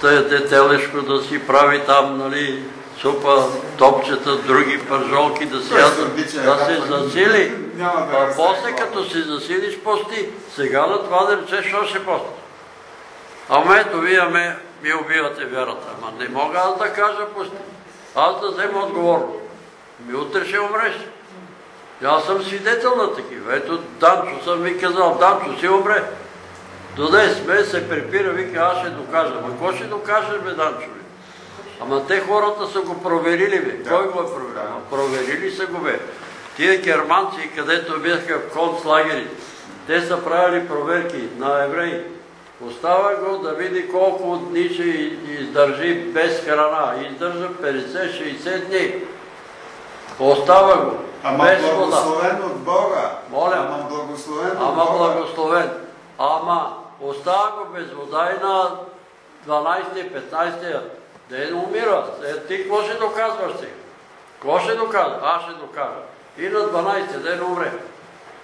Тъй детелешко да си прави там, нали, супа, топчета, други пържолки да си ядат, се да се както- засили. А после като се засилиш, пости. Сега на това да речеш, що ще пости? Ама ето, вие ме, ми убивате вярата. Ама не мога аз да кажа пости. Аз да взема отговорност. Ми утре ще умреш. И Аз съм свидетел на такива. Ето Данчо съм ви казал, Данчо си умре. До днес ме се препира, вика, аз ще докажа. Ма какво ще докажеш, бе, Данчо? Бе? Ама те хората са го проверили, бе. Да. Кой го е проверил? Да. Ама Проверили са го, бе. Тия германци, където бяха в концлагери, те са правили проверки на евреи. Остава го да види колко дни ще издържи без храна. Издържа 50-60 дни. Остава го. Ама без вода. благословен от Бога. Моля. Ама благословен от Ама Бога. благословен. Ама остава го без вода и на 12-15 ден умира. Е, ти какво ще доказваш сега? Какво ще доказва? Аз ще докажа. И на 12 ден умре.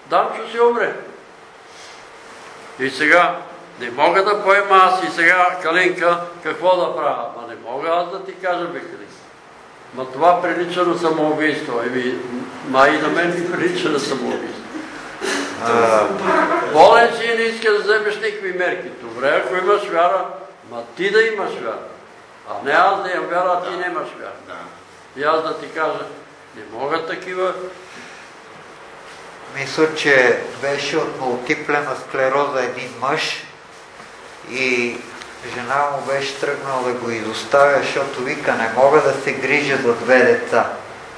Данчо си умре. И сега не мога да поема аз и сега, Калинка, какво да правя? Ма не мога аз да ти кажа, бе, Калинка. Ма това прилича на самоубийство. Еми, ма и на мен ми прилича на самоубийство. Болен си и не иска да вземеш никакви мерки. Добре, ако имаш вяра, ма ти да имаш вяра. А не аз да имам вяра, а ти нямаш вяра. Да. И аз да ти кажа, не мога такива. Мисля, че беше от мултиплена склероза един мъж и жена му беше тръгнала да го изоставя, защото вика, не мога да се грижа за две деца.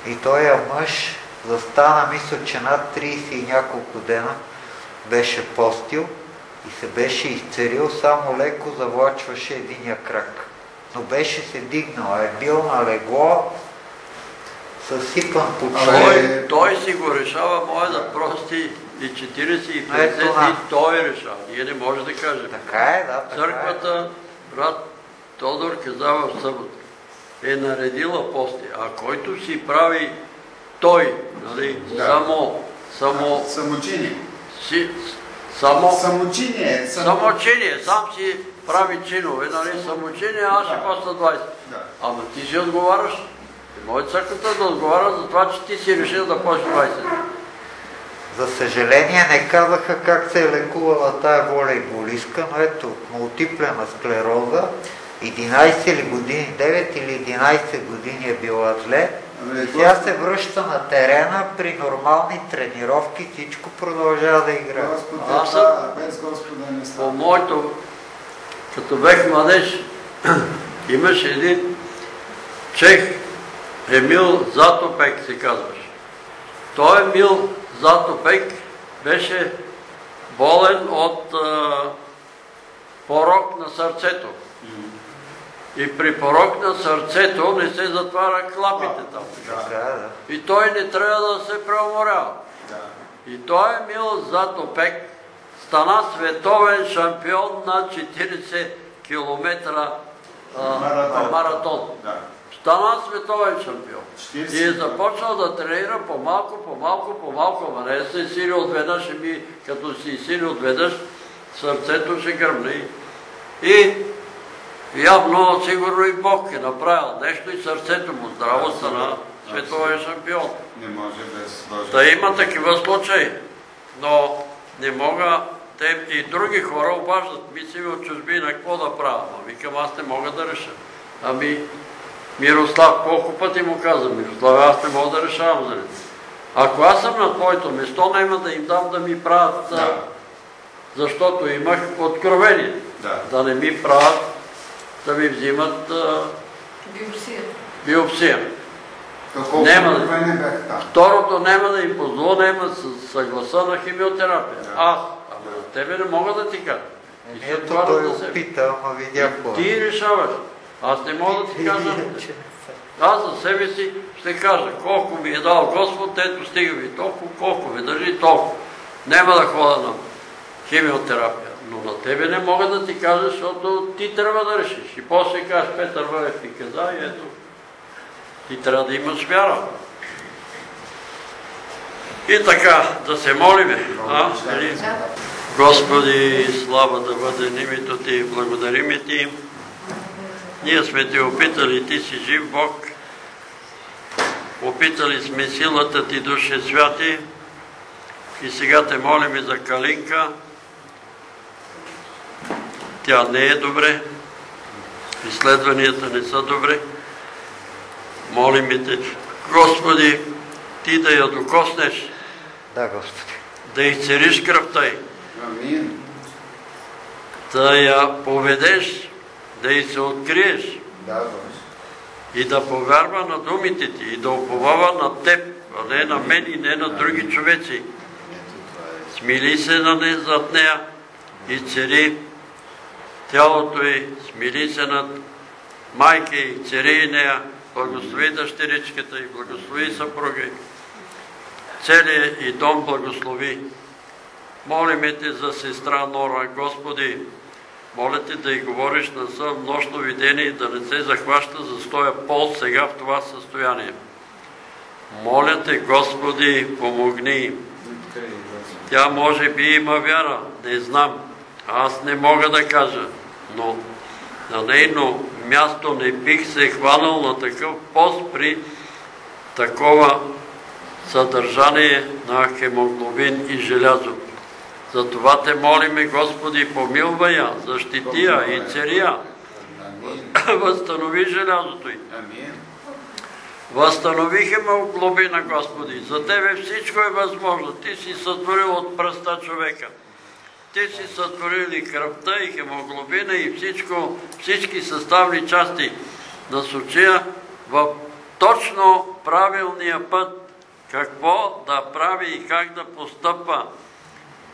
И той мъж застана, мисля, че над 30 и няколко дена беше постил и се беше изцерил, само леко завлачваше единия крак. Но беше се дигнал, е бил на легло, съсипан по човек. Той, той си го решава, може да прости и 40 и 50 Ето на. дни, той решава. Ние не може да кажем. Така е, да, така е. Църквата, брат Тодор казава в събота, е наредила пости. А който си прави той, нали, Да. само, само, Самочиние. си, само, Самочиние. сам- самочиние, сам си прави чинове, нали, самочиние, аз ще Да. поста 20. Да. Ама ти си отговаряш. Може църквата да отговаря за това, че ти си решил да почнеш 20. За съжаление не казаха как се е лекувала тая волейболистка, но ето, мултиплена склероза, 11 ли години, 9 или 11 години е била зле. И сега Господ- се връща на терена при нормални тренировки, всичко продължава да играе. Аз е съм- това, без Господа не По моето, като бех младеж, имаше един чех, Емил Затопек се казваше. Той Емил Затопек беше болен от а, порок на сърцето. И при порок на сърцето не се затваря клапите там. Да. И той не трябва да се преуморява. да. И той Емил Затопек стана световен шампион на 40 км Маратон. маратон. Да. Стана световен шампион. 40 И е започнал да тренира по-малко, по-малко, по-малко, ама не се сили отведнъж, ами като си сили отведнъж, сърцето ще гръмне. И явно, сигурно и Бог е направил нещо и сърцето му здраво стана световен шампион. Не може без Божия. Да има такива случаи, но не мога, те и други хора обаждат, мисли от чужбина, какво да правя? Викам, аз не мога да реша. Ами, Мирослав, колко пъти му каза, Мирослав, аз не мога да решавам за него. Ако аз съм на твоето место, няма да им дам да ми правят, Да. защото имах откровение. Да. Да не ми правят, да ми взимат а, Биопсия. биопсия. Колко Няма да- бях. Второто няма да им позволя, няма с съгласа на химиотерапия. Да. Аз, ама на тебе не мога да ти кажа. За себе. опита, ама видя какво. е. Ти решаваш. Аз не мога да ти кажа. Аз за себе си ще кажа, колко ми е дал Господ, ето стига ми толкова, колко ми държи толкова. Няма да хода на химиотерапия. Но на тебе не мога да ти кажа, защото ти трябва да решиш. И после кажеш, Петър Валев ти каза и ето, ти трябва да имаш вяра. И така, да се молиме. А? Господи, слава да бъде името Ти, благодариме Ти. Ние сме Те опитали, Ти си жив Бог. Опитали сме силата Ти, Душе Святи. И сега Те молиме за Калинка. Тя не е добре. Изследванията не са добре. Молиме Те, Господи, Ти да я докоснеш, Да, Господи. да изцериш кръвта й, Амин. да я поведеш, да й се откриеш Да, и да повярва на думите ти и да уповава на теб, а не на мен и не на други човеци. Смили се на не зад нея и цери тялото й, смили се над майка и цери и нея, благослови дъщеричката и благослови съпруга й. Целият и дом благослови. Молиме те за сестра Нора, Господи, моля те да й говориш на сън нощно видение и да не се захваща за стоя пол сега в това състояние. Моля те, Господи, помогни. Тя може би има вяра, не знам. Аз не мога да кажа, но на нейно място не бих се хванал на такъв пост при такова съдържание на хемоглобин и желязо. Затова те молиме, Господи, помилвай я, защити я и царя. Възстанови желязото й. Възстанови хемоглобина, Господи. За Тебе всичко е възможно. Ти си сътворил от пръста човека. Ти си сътворил и кръвта, и хемоглобина, и всичко, всички съставни части на случая в точно правилния път какво да прави и как да постъпва.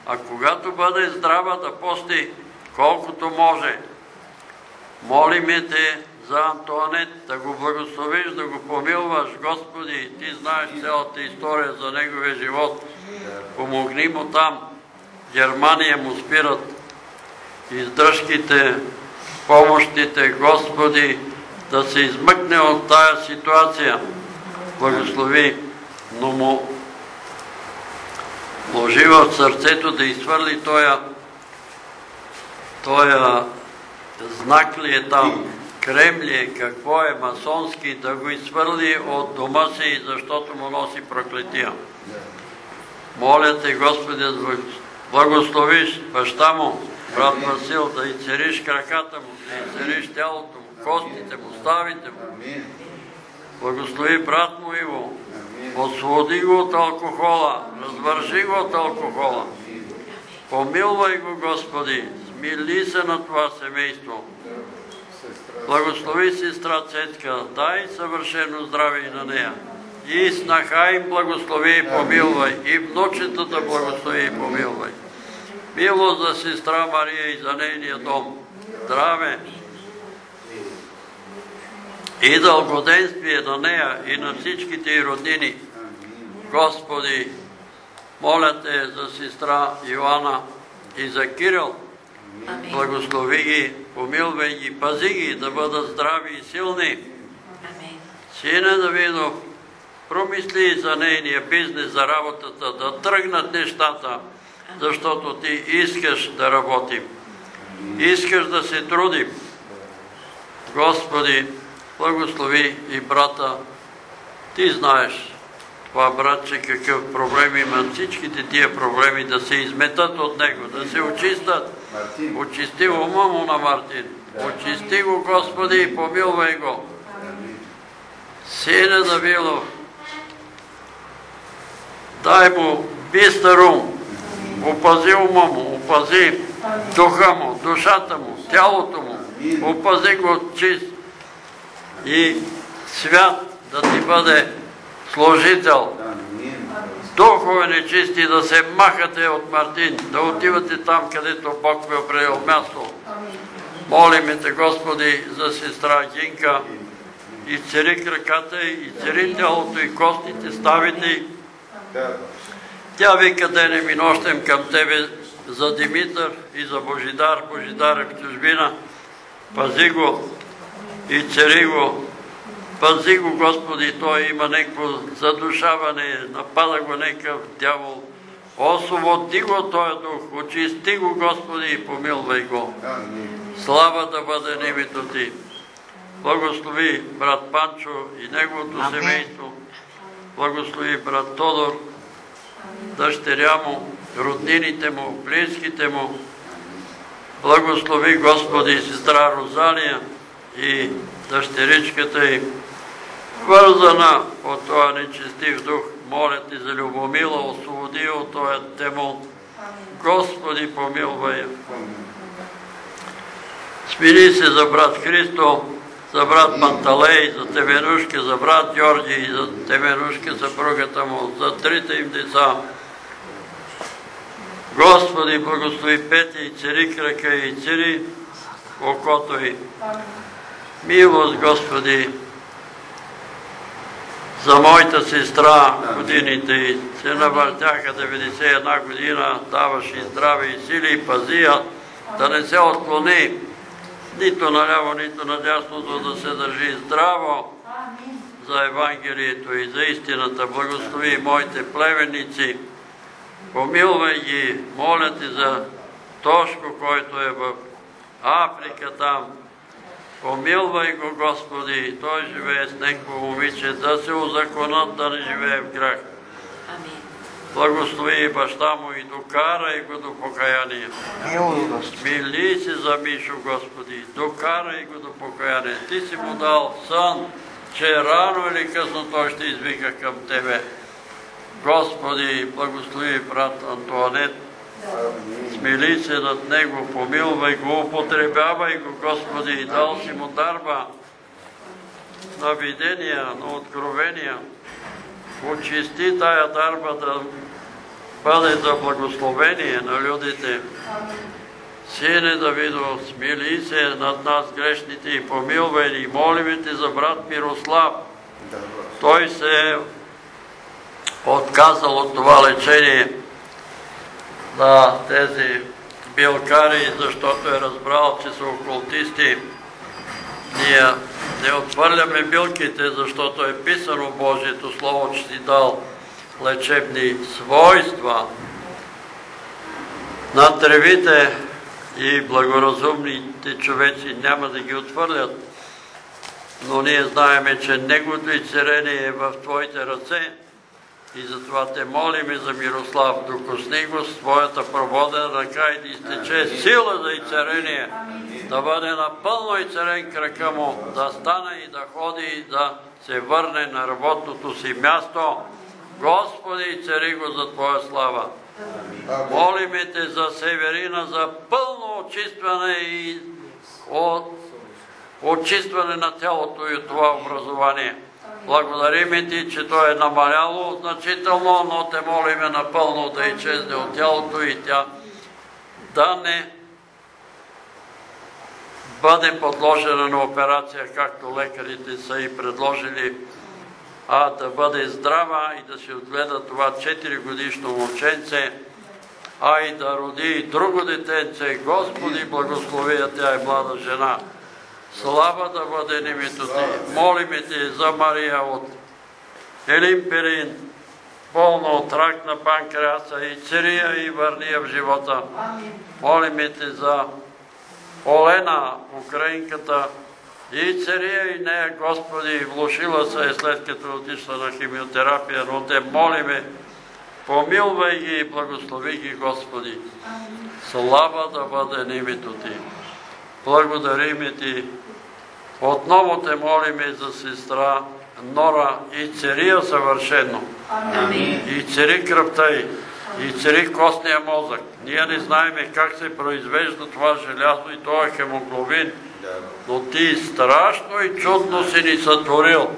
А когато бъде здрава да пости колкото може. Молиме те за Антуанет, да го благословиш, да го помилваш, Господи, ти знаеш цялата история за неговия живот. Помогни му там. Германия му спират издръжките, помощите, Господи, да се измъкне от тая ситуация. Благослови, но му вложи в сърцето да изхвърли тоя, тоя знак ли е там, крем ли е, какво е масонски, да го изхвърли от дома си, защото му носи проклетия. Моля те, Господи, благословиш баща му, брат Васил, да изцериш краката му, да изцериш тялото му, костите му, ставите му. Благослови брат му Иво, освободи го от алкохола, развържи го от алкохола. Помилвай го, Господи, смили се на това семейство. Благослови сестра Цетка, дай съвършено здраве и на нея. И снаха им благослови и помилвай, и внучетата благослови и помилвай. Мило за сестра Мария и за нейния дом. Здраве! И дългоденствие на нея и на всичките и роднини. Господи, моля Те за сестра Йоанна и за Кирил. Благослови ги, помилвай ги, пази ги да бъдат здрави и силни. Сине Давидов, промисли за нейния бизнес, за работата, да тръгнат нещата, защото ти искаш да работим. Искаш да се трудим. Господи, благослови и брата. Ти знаеш това братче какъв проблем има. Всичките тия проблеми да се изметат от него, да се очистят. Очисти ума му на Мартин. Очисти го, Господи, и помилвай го. Сине Давилов, дай му бистър ум, опази ума му, опази духа му, душата му, тялото му, опази го чист и свят да ти бъде служител. Духове нечисти да се махате от Мартин, да отивате там, където Бог ви е определил място. Молиме те, Господи, за сестра Гинка, изцери краката и изцери тялото и костите, ставите. Тя вика денем и нощем към Тебе за Димитър и за Божидар, Божидар е в чужбина. Пази го и цари го. Пази го, Господи, той има някакво задушаване, напада го някакъв дявол. Освободи го този дух, очисти го, Господи, и помилвай го. Слава да бъде името Ти. Благослови брат Панчо и неговото семейство. Благослови брат Тодор, дъщеря му, роднините му, близките му. Благослови Господи сестра Розалия и дъщеричката й, вързана от този нечестив дух. Моля Ти за любомила, освободи от този демон. Господи, помилвай я. Смири се за брат Христо, за брат Панталей, за Теменушка, за брат Георги, за Теменушка, съпругата му, за трите им деца. Господи, благослови Пети и цари крака и цари окото й. Милост, Господи, за моята сестра годините й се навъртяха 91 година, даваш и здраве и сили и пази я, да не се отклони нито наляво, нито надясно, за да се държи здраво за Евангелието и за истината. Благослови моите племенници, Помилвай ги, моля ти за Тошко, който е в Африка там. Помилвай го, Господи, той живее с негово момиче, да се узаконат, да не живее в грях. Амин. Благослови баща му и докарай го до покаяние. Мили се за Мишо, Господи, докарай го до покаяние. Ти си му дал сън, че рано или късно той ще извика към Тебе. Господи, благослови брат Антуанет, смили се над него, помилвай го, употребявай го, Господи, дал си му дарба на видения, на откровения. Очисти тая дарба да бъде за благословение на людите. Сине Давидо, смили се над нас грешните и помилвай ни. Молиме те за брат Мирослав. Той се е отказал от това лечение на тези билкари, защото е разбрал, че са окултисти. Ние не отвърляме билките, защото е писано Божието Слово, че си дал лечебни свойства на тревите и благоразумните човеци няма да ги отвърлят. Но ние знаеме, че Неговото изцерение е в Твоите ръце и затова те молиме за Мирослав. Докосни го с Твоята проводена ръка и да изтече сила за изцерение, да бъде напълно изцерен крака му, да стане и да ходи и да се върне на работното си място. Господи, изцери го за Твоя слава. Молиме Те за Северина, за пълно очистване и от очистване на тялото и от това образование. Благодариме Ти, че то е намаляло значително, но те молиме напълно да изчезне от тялото и тя да не бъде подложена на операция, както лекарите са и предложили, а да бъде здрава и да се отгледа това 4 годишно момченце, а и да роди и друго детенце. Господи, благослови тя е млада жена. Слава да бъде името Ти. Молиме Ти за Мария от Елин Перин, болна от рак на панкреаса и цирия и върния в живота. Молиме Те за Олена, украинката, и цария и нея, Господи, влушила се е след като отишла на химиотерапия, но те молиме, помилвай ги и благослови ги, Господи. Слава да бъде името Ти. Благодариме Ти. Отново те молиме за сестра Нора и цария съвършено. И цари кръвта й, и цари костния мозък. Ние не знаеме как се произвежда това желязо и това хемоглобин, но Ти страшно и чудно си ни сътворил.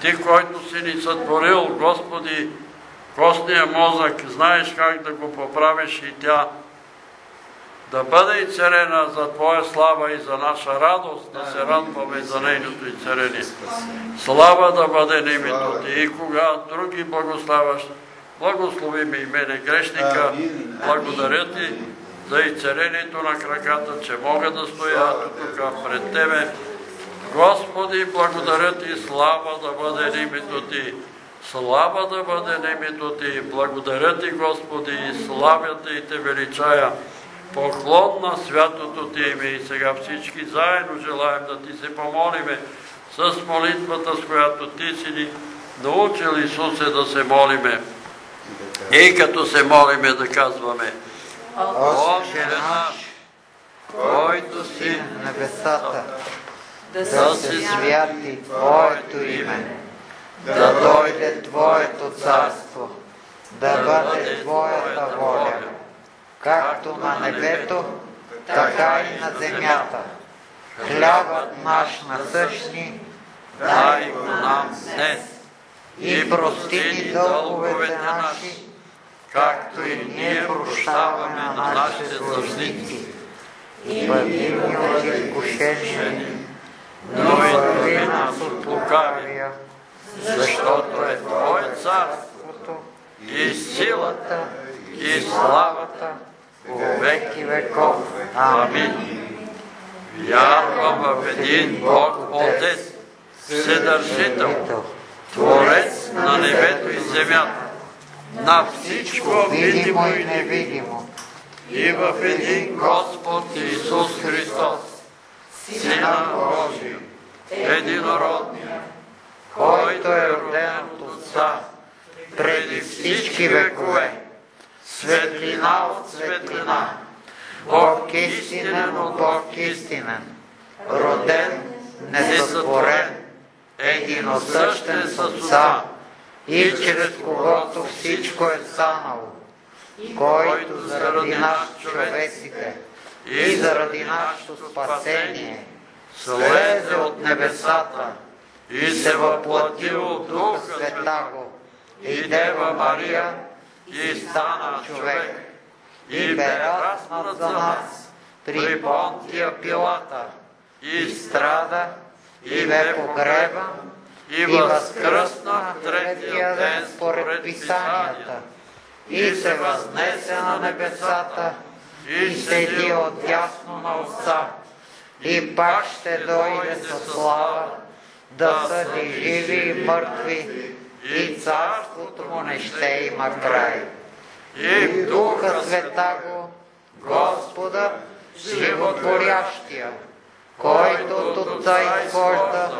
Ти, който си ни сътворил, Господи, костния мозък, знаеш как да го поправиш и тя да бъде и царена за Твоя слава и за наша радост, да се радваме за нейното и царение. Слава да бъде името Ти и кога други благославаш, благослови ми и мене грешника, благодаря Ти за и царението на краката, че мога да стоя тук пред Тебе. Господи, благодаря Ти, слава да бъде името Ти. Слава да бъде името Ти. Благодаря Ти, Господи, и славя Те и Те величая. Поклон на святото Ти име. И сега всички заедно желаем да Ти се помолиме с молитвата, с която Ти си ни научил Исусе да се молиме. И като се молиме да казваме Отче наш, който си в небесата, Да да се святи Твоето име, да дойде Твоето царство, да бъде Твоята воля, както на небето, така и на земята. Хлябът наш насъщни, дай го нам днес и прости ни дълговете наши, както и ние прощаваме на нашите длъжници. И бъди ни от изкушение, но избави нас от лукавия, защото е Твое царство Царството и силата и славата по веки веков. Амин. Вярвам в един Бог Отец, Вседържител, Творец на небето и земята, на всичко видимо и невидимо, и в един Господ Исус Христос, Сина Божий, единородния, който е роден от Отца преди всички векове, светлина от светлина, Бог истинен от Бог истинен, роден, несътворен, единосъщен с Отца и чрез когото всичко е станало, който заради нас човеците и заради нашето спасение слезе от небесата и се въплати от Духа Святаго и Дева Мария и стана човек. И бе разнат за нас при Понтия Пилата. И страда и бе погребан и възкръсна третия ден според Писанията. И се възнесе на небесата и седи отясно на Отца. И пак ще дойде със слава да съди живи и мъртви и царството му не ще има край. И в Духа Святаго, Господа, животворящия, който от Отца изхожда,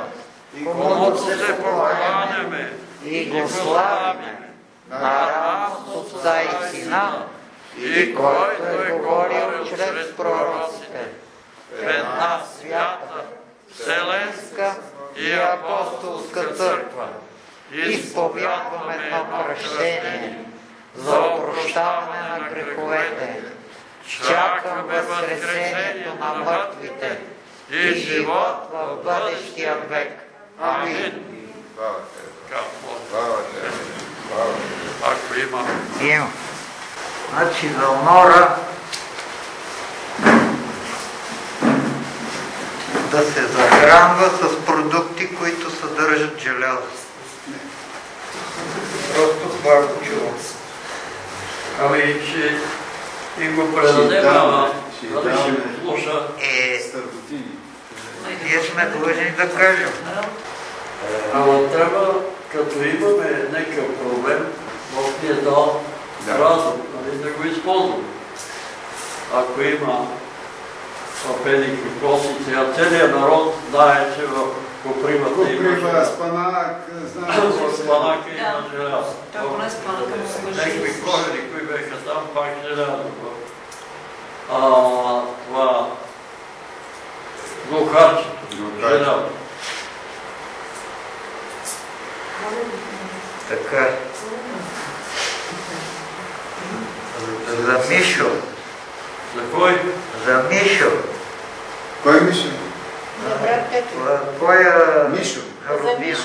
комуто се покланяме и го славиме, наравно с Отца и Сина, и който е говорил чрез пророците. Изповядваме едно кръщение за опрощаване на греховете. Чакам възкресението на мъртвите и живот в бъдещия век. Амин. Ако има Има. Значи за умора да се захранва с продукти, които съдържат желязо. Просто това го чувам. Ами, ще и го предадем, ама дали ще го слуша. Е, Стърботини. ние сме длъжни да кажем. Ама трябва, като имаме някакъв проблем, Бог ни е дал Да. разум, нали, да го използваме. Ако има папели коси, сега целият народ знае, че в Копривата има Куприва, желязо. спанак, знаеш. В Спанака има желязо. Той поне спанака му се лъжи. Някакви корени, кои беха там, пак желязо. А, това глухарчето, Глухарчето. желязо. Така. За Мишо. За кой? За Мишо. Кой Мишо? Това Твоя Мишо. родина.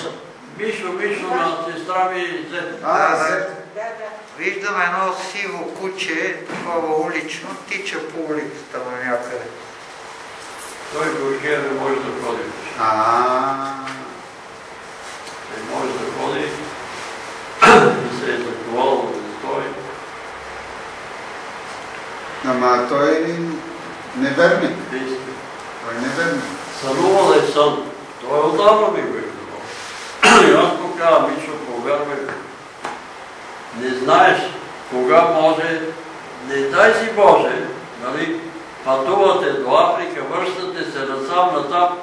Мишо, Мишо на сестра ми взе. А, Да, зет. Виждам едно сиво куче, такова улично, тича по улицата на някъде. Той въобще не може да ходи. А, Не може да ходи. Се е заковал да той. ама той неверник. Действа. Той неверник. Сънувал е сън. Той отдавна ми го е казал. И аз му казвам, Мишо, повярвай. Не знаеш кога може, не дай си Боже, нали, пътувате до Африка, връщате се насам натам,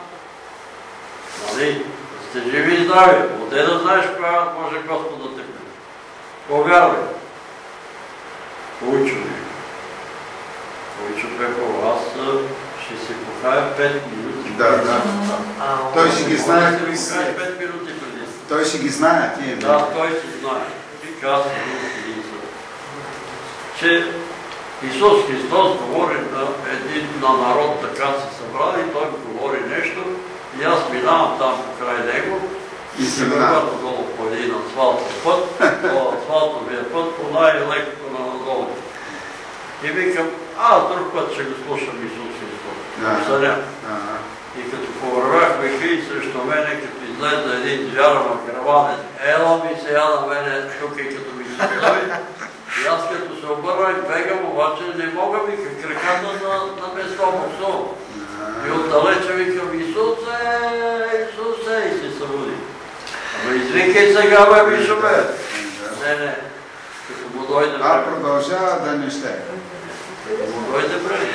нали, да сте живи и здрави. Оте да знаеш кога може Господ да те приеме. Повярвай. Учо ми. Учо Пеко, аз а, ще се покая 5 минути. Да, да. Той ще ги знае кои да се са. покая 5 минути преди. Той ще ги знае тия. Да, той си знае. И казва. Че Исус Христос говори на един на народ, така се събрали, и той говори нещо, и аз минавам там покрай него, И се се върва минава. надолу по един асфалтов път, по асфалтовия път, по най-лекото на надолу. И викам, а, друг път ще го слушам Исус Христос. Да. Съня. Ага. И като повървяхме и срещу мене, като излезе един джарма граванец, ела ми сега на мене тук и като ми се прави. И аз като се обърна и бегам, обаче не мога вика краката на, на место боксо. И отдалече викам Исусе, Исусе и се събуди. Ама извикай сега, бе, Мишо, бе. Не, не. Дойде а време. продължава да не ще. Му дойде време.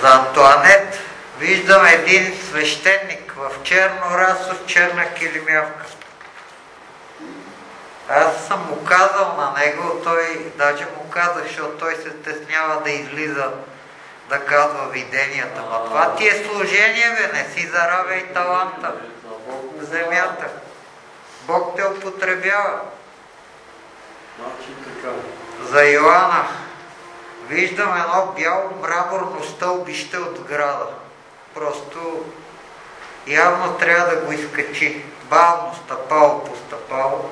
За Антуанет виждам един свещеник в черно расо с черна килимявка. Аз съм му казал на него, той даже му казах, защото той се стеснява да излиза да казва виденията. Ма това ти е служение, бе, не си заравяй таланта в земята. Бог те употребява. Значи. За Йоанна виждам едно бяло мраморно стълбище от сграда. Просто явно трябва да го изкачи. Бавно, стъпало по стъпало.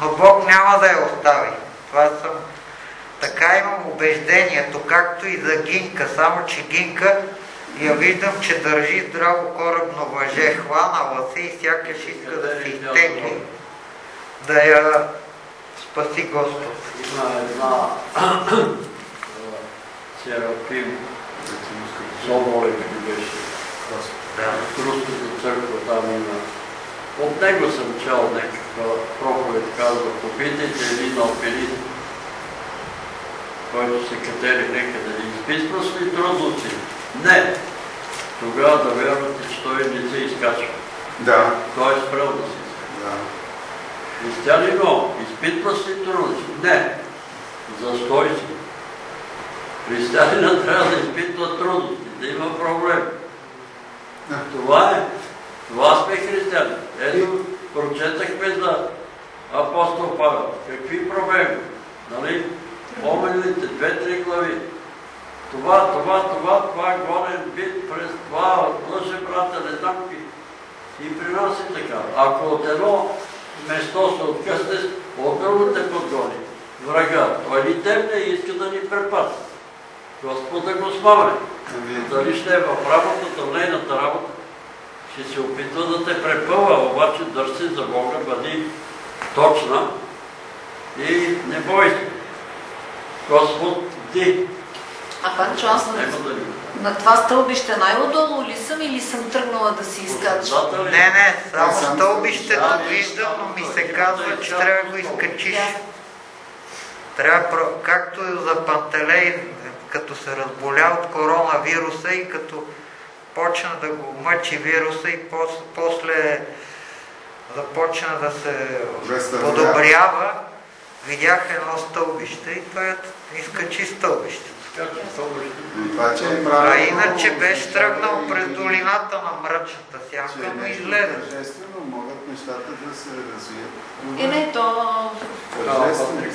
Но Бог няма да я остави. Това съм... Така имам убеждението, както и за Гинка, само че Гинка я виждам, че държи здраво корабно въже, хванала се и сякаш иска да се изтегли, да я спаси Господ. Има една Серафим, Соболев ли беше. Руската църква там има. От него съм чел някаква проповед, казва, попитайте един алпинист, който се катери някъде. Изписваш ли трудности? Не. Тогава да вярвате, че той не се изкачва. Да, Той е спрял да се изкачва. да. Изпитваш ли трудности? Не. Застой си. Християнина трябва да изпитва трудности, да има проблем. Това е. Това сме християни. Ето, прочетахме за апостол Павел. Какви проблеми? Нали? Помените, две-три глави. Това, това, това, това, гонен бит през това, лъже брата, не знам. И при нас е така. Ако от едно место се откъснеш, от друго те подгони. Врага, той ни темне и иска да ни препада. Господ да го. Ами, Дали ще е в работата, в нейната работа, ще се опитва да те препъва, обаче дърси за Бога, бъди точна и не бой се. Господ ти, А няма да ни на това стълбище най-отдолу ли съм или съм тръгнала да си изкача? Е. Не, не, само Сам- стълбището Да, виждам, но ми се казва, че да, трябва да го изкачиш. Трябва, както и за Пантелей, като се разболя от коронавируса и като почна да го мъчи вируса и пос- после започна да се подобрява, видях едно стълбище и той изкачи стълбище. Така че стълбище. и това, че е А иначе беше тръгнал през долината на мрачната че сянка, но излезе. тържествено могат нещата да се развият. И не, то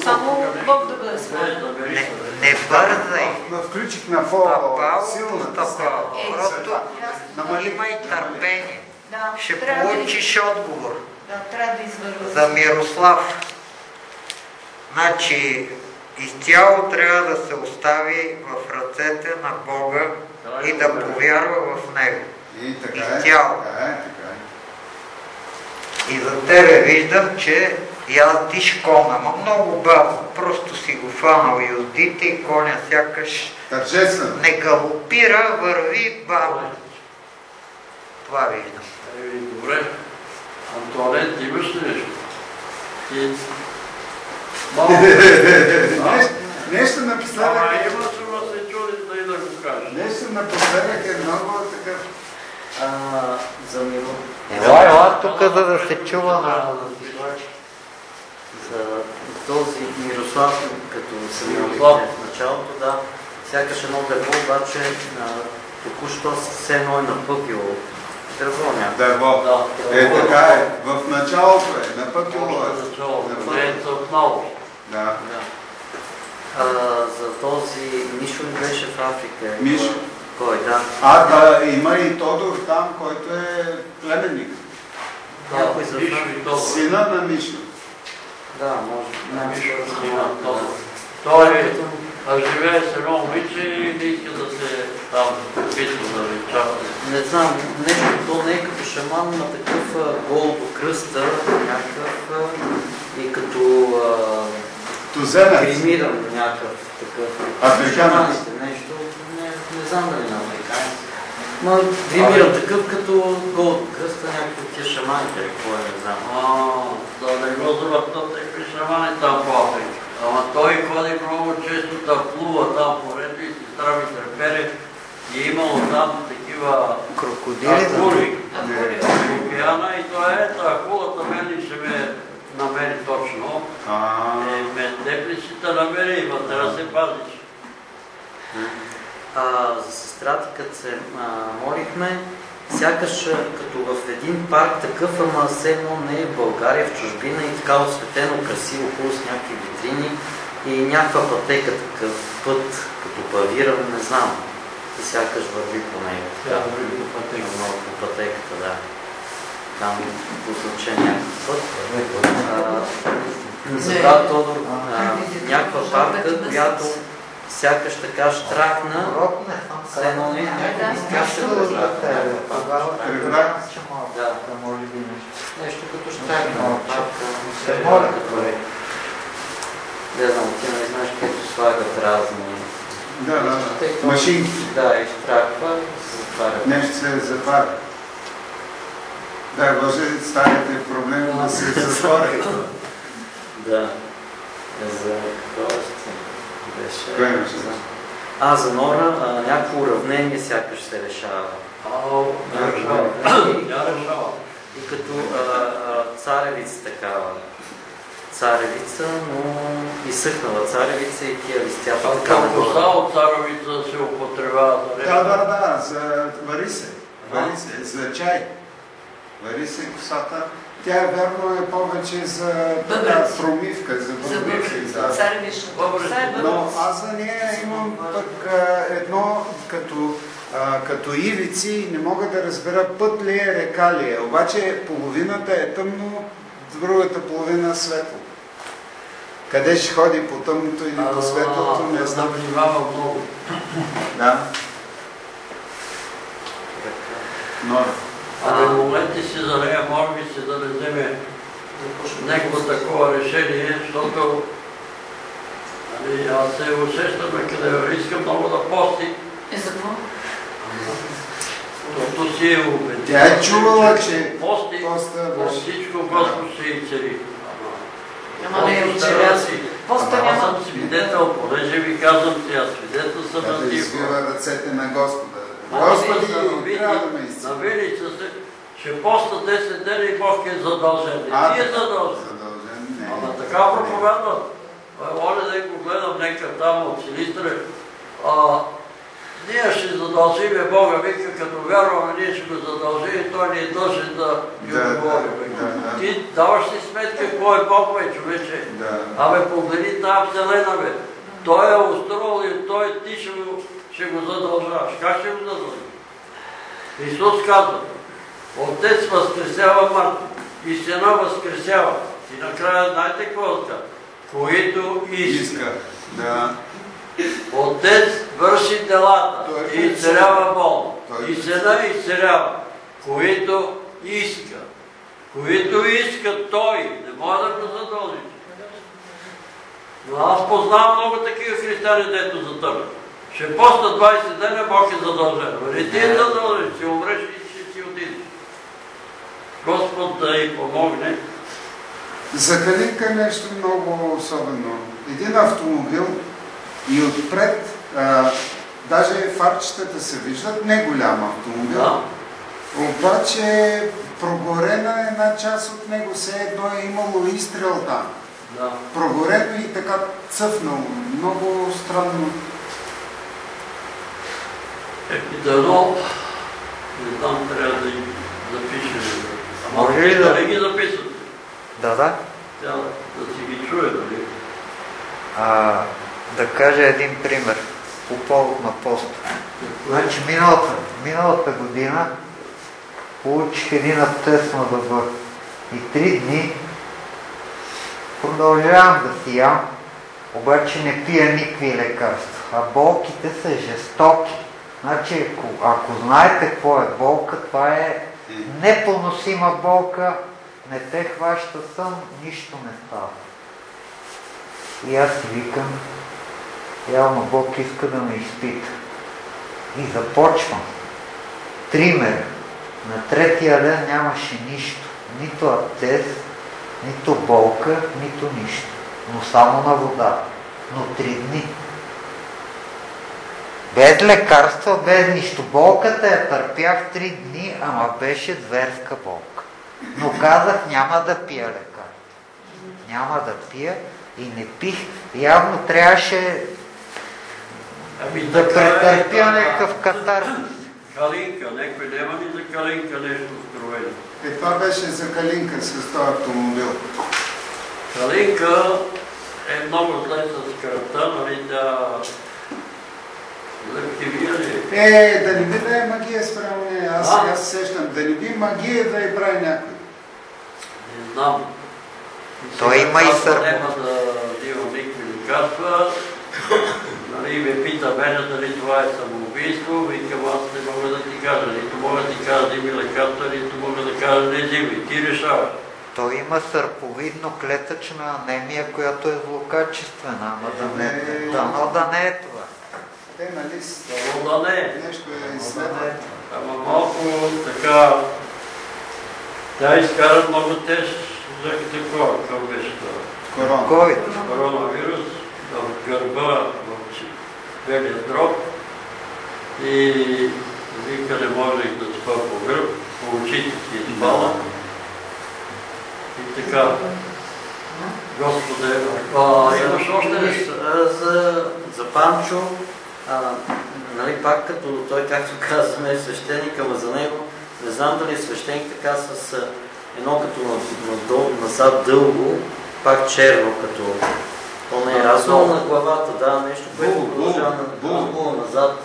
само Бог да бъде с мен. Не, не бързай. Включих на Стъпало фо по силната стъпало. Е, Просто имай търпение. Да, Ще получиш отговор. Да, трябва да извървя. За Мирослав. Значи, изцяло трябва да се остави в ръцете на Бога и да повярва в Него. Е, Изцяло. е, е. И за тебе виждам, че яздиш кона, ама много бавно. Просто си го фанал юздите и коня сякаш Тържествено. не галопира, върви бавно. Това виждам. Добре. Антуанет, имаш ли нещо? Ти... Нещо- Нещо Ама имаш, ама се чуди да и да го кажеш. нещо напоследък е много такъв. А, за Миро. Ела, ела тук, за да се чува на... За този Мирослав, като се Мирослав. в началото, да, сякаш едно дърво, обаче току-що все едно е напъпило дърво някакво. Дърво. Да. Е, така е. В началото е. Напъпило е. Напъпило. Не е цъфнало. Да. Да. А, за този Мишо ли беше в Африка? Мишо. Кой, да. А, да, има и Тодор там, който е племенник. Някой за Мишо Африка. и Тодор. Сина на Мишо. Да, може. На Мишо е сина, да. Тодор. Той а живее с едно момиче и не иска да се там опитва да речапне. Не знам, нещо, то не е като шаман, на такъв гол до кръста, някакъв и като а, Туземец. гримиран някакъв такъв. Африканец. Нещо, не, не знам дали на африканец. Ма гримиран такъв като гол кръста, някакви тия шаманите, какво е, не знам. А, да не го завъртат такви шамани там по Африка. Ама той ходи много често да плува там по рето и се здрави трепере. И е имало там такива Крокодили. акули да. океана и това е, та акулата мен ще ме намери точно. Е, ме теб ли си да намери, има трябва да се пазиш. А, за сестрата, като се а, молихме, сякаш като в един парк такъв, ама все едно не е в България, в чужбина и така осветено, красиво, хубаво с някакви витрини и някаква пътека такъв път, като павиран, не знам. И сякаш върви по него. Тя върви по пътека. Много по пътеката, да. Там посоче някакъв път. А, за брат Тодор, а, някаква парка, която сякаш така съм все едно не държа. да мога Да. може би нещо. Нещо като е. Не знам, ти не знаеш, като слагат разни... да, да, Машинки. Да, и штраква, и се затваря. Нещо се затваря. Да, може старите проблеми да се затворят. Да. За какво още беше? Кое? За- А, за Нора, а, някакво уравнение сякаш се решава. Ао, Да, решава. да. Тя решава. И като а, а, царевица такава. Царевица, но изсъхнала царевица и тия листята така Така нагоре. коса от царовица се употребява за Да, да, да, за вари се. Вари се, за чай. Вари се косата. Тя е верно е повече за така, промивка, за За бъбреци. Да. е Но аз за нея имам пък едно като, а, като ивици, не мога да разбера път ли е, река ли е. Обаче половината е тъмно, другата половина светло. Къде ще ходи по тъмното или по светлото, не знам. внимава много. Да, Така. Но Абе, моменти си за нея, може би си да не вземе негово такова решение, защото нали, аз се усещам, къде искам много да пости, Е, за какво? защото си е убеден. Тя е чувала, че пости, беше- всичко Господ ще и цели. Ама не е си- Поста Ама Аз няма. съм свидетел, понеже ви казвам, тя свидетел съм на да тихо. извива ръцете на Господа. Господи, трябва да ме изцели. навили са се, че поста 10 дена и Бог е задължен. Не ти е задължен. Задължен, не. Ама така проповядват. Оля да го гледам нека там от Силистре. Ние ще задължиме Бога, вика, като вярваме, ние ще го задължим и той ни е дължен да ги Да, отговори. да, вика. да, да. Ти даваш ли сметка какво е Бог, бе, човече? Абе, погледни тази вселена, бе. Той е устроил и той ти ще го, ще го задължаваш. Как ще го задължиш? Исус казва, Отец възкресява мъртви и Сина възкресява. И накрая знаете какво казва? Които иска. Иска. Да. Отец върши делата Той и е изцелява. Той е И Сина изцелява. Които иска. Които иска Той. Не може да го задължи. Но аз познавам много такива християни, дето затъпят. Ще поста 20 дена, Бог е задължен. Не ти е задължен, ще умреш и ще си отидеш. Господ да й помогне. За Калинка е нещо много особено. Един автомобил и отпред, а, даже фарчетата се виждат, не голям автомобил. Да. Обаче прогорена една част от него, все едно е имало изстрел там. Да. Прогорено и така цъфнало. Много странно. Дано, не знам, трябва да ги запишем. Може ли да да- ги записват? Да, да. Тя да си ги чуе, нали? А, да кажа един пример по повод на поста. Значи миналата, миналата година получих един абсцес на зъба и три дни продължавам да си ям, обаче не пия никакви лекарства. А болките са жестоки. Значи, ако, ако знаете какво е болка, това е непоносима болка, не те хваща сън, нищо не става. И аз си викам, явно Бог иска да ме изпита. И започвам. Тример, На третия ден нямаше нищо. Нито абцес, нито болка, нито нищо. Но само на вода. Но три дни. Без лекарства, без нищо. Болката я търпях три дни, ама беше зверска болка. Но казах, няма да пия лекар. Няма да пия и не пих. Явно трябваше Ами да е, претърпя е. някакъв катарзис. Калинка, някой няма ли за калинка нещо откровено? Е, това беше за Калинка с този автомобил. Калинка е много зле с кръвта, нали да... Ли? Е, да не би да е магия спрямо нея. Аз А? сега се сещам. Да не би магия да я прави някой. Не знам. Той има и сърпо. Няма да имам никакви лекарства. Нали, ме пита мене дали това е самоубийство. Викам, аз не мога да ти кажа. Нито мога да ти кажа да има лекарства, нито мога да кажа не взимай. Ти решаваш. Той има сърповидно клетъчна анемия, която е злокачествена, ама да не, Е, дано да не е това. Те, нали, с- Само да не. нещо е е това. Ама малко така... Тя изкара много тежко за такова, какво беше това? Корона. Коронавирус в гърба, в белия дроб и вика не можех да спа по гръб, по очите ти спала. И така, Господе, а, имаш още За, за Панчо, а, нали, пак като той, както казваме, е свещеник, ама за него, не знам дали е свещеник така с а, едно като надолу, назад дълго, пак черно, като то не е разно на главата, да, нещо, което продължава на назад.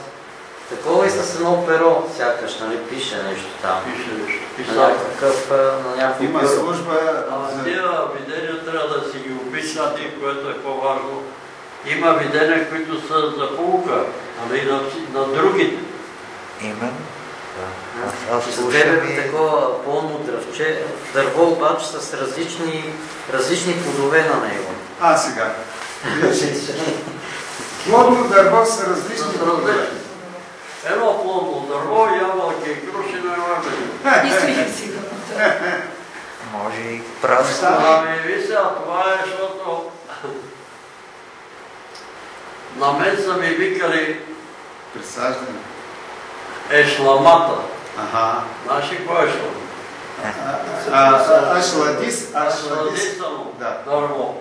Такова и с едно перо, сякаш, нали, пише нещо там. Пише нещо. На някакъв, а, на някакво Има служба Ама тия видения трябва да си ги опишат и което е по-важно. Има видения, които са за полука, нали, на, вси- на другите. Именно. Да. Аз, слушам и... такова пълно дръвче, дърво обаче с различни, различни плодове на него. А, сега. Плодно дърво са различни С плодове. Едно плодно дърво, ябълки и круши на. Мислих си го. Може и прасно. Ами ви сега, това е, защото на мен са ми викали Присаждане. ешламата. Аха. Знаеш ли какво е ешламата? А, а, Ашладис, ашладис. Да. дърво.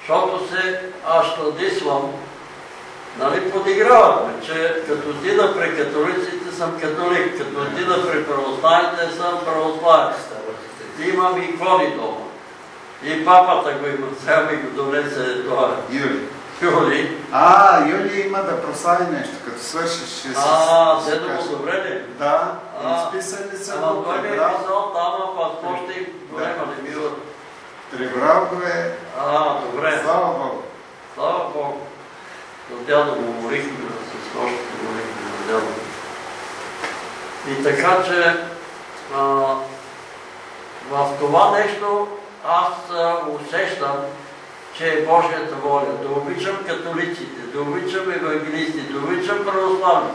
Защото се ашладисвам, нали подиграват ме, че като отида при католиците съм католик, като отида при православните съм православен. Имам икони дома. И папата го има, сега ми го донесе това Юли. Юли. А, Юли има да прослави нещо, като свършиш. ще А, кажа. му добре ли? Да, А, изписали са Ама го, той ми е писал там, а още и голема не бива. прибрал го е. А, добре. Слава Богу. Слава Богу. На дядо му молихме, с нощите молихме на дядо. И така, че а, в това нещо аз усещам, че е Божията воля. Да обичам католиците, да обичам евангелисти, да обичам православни.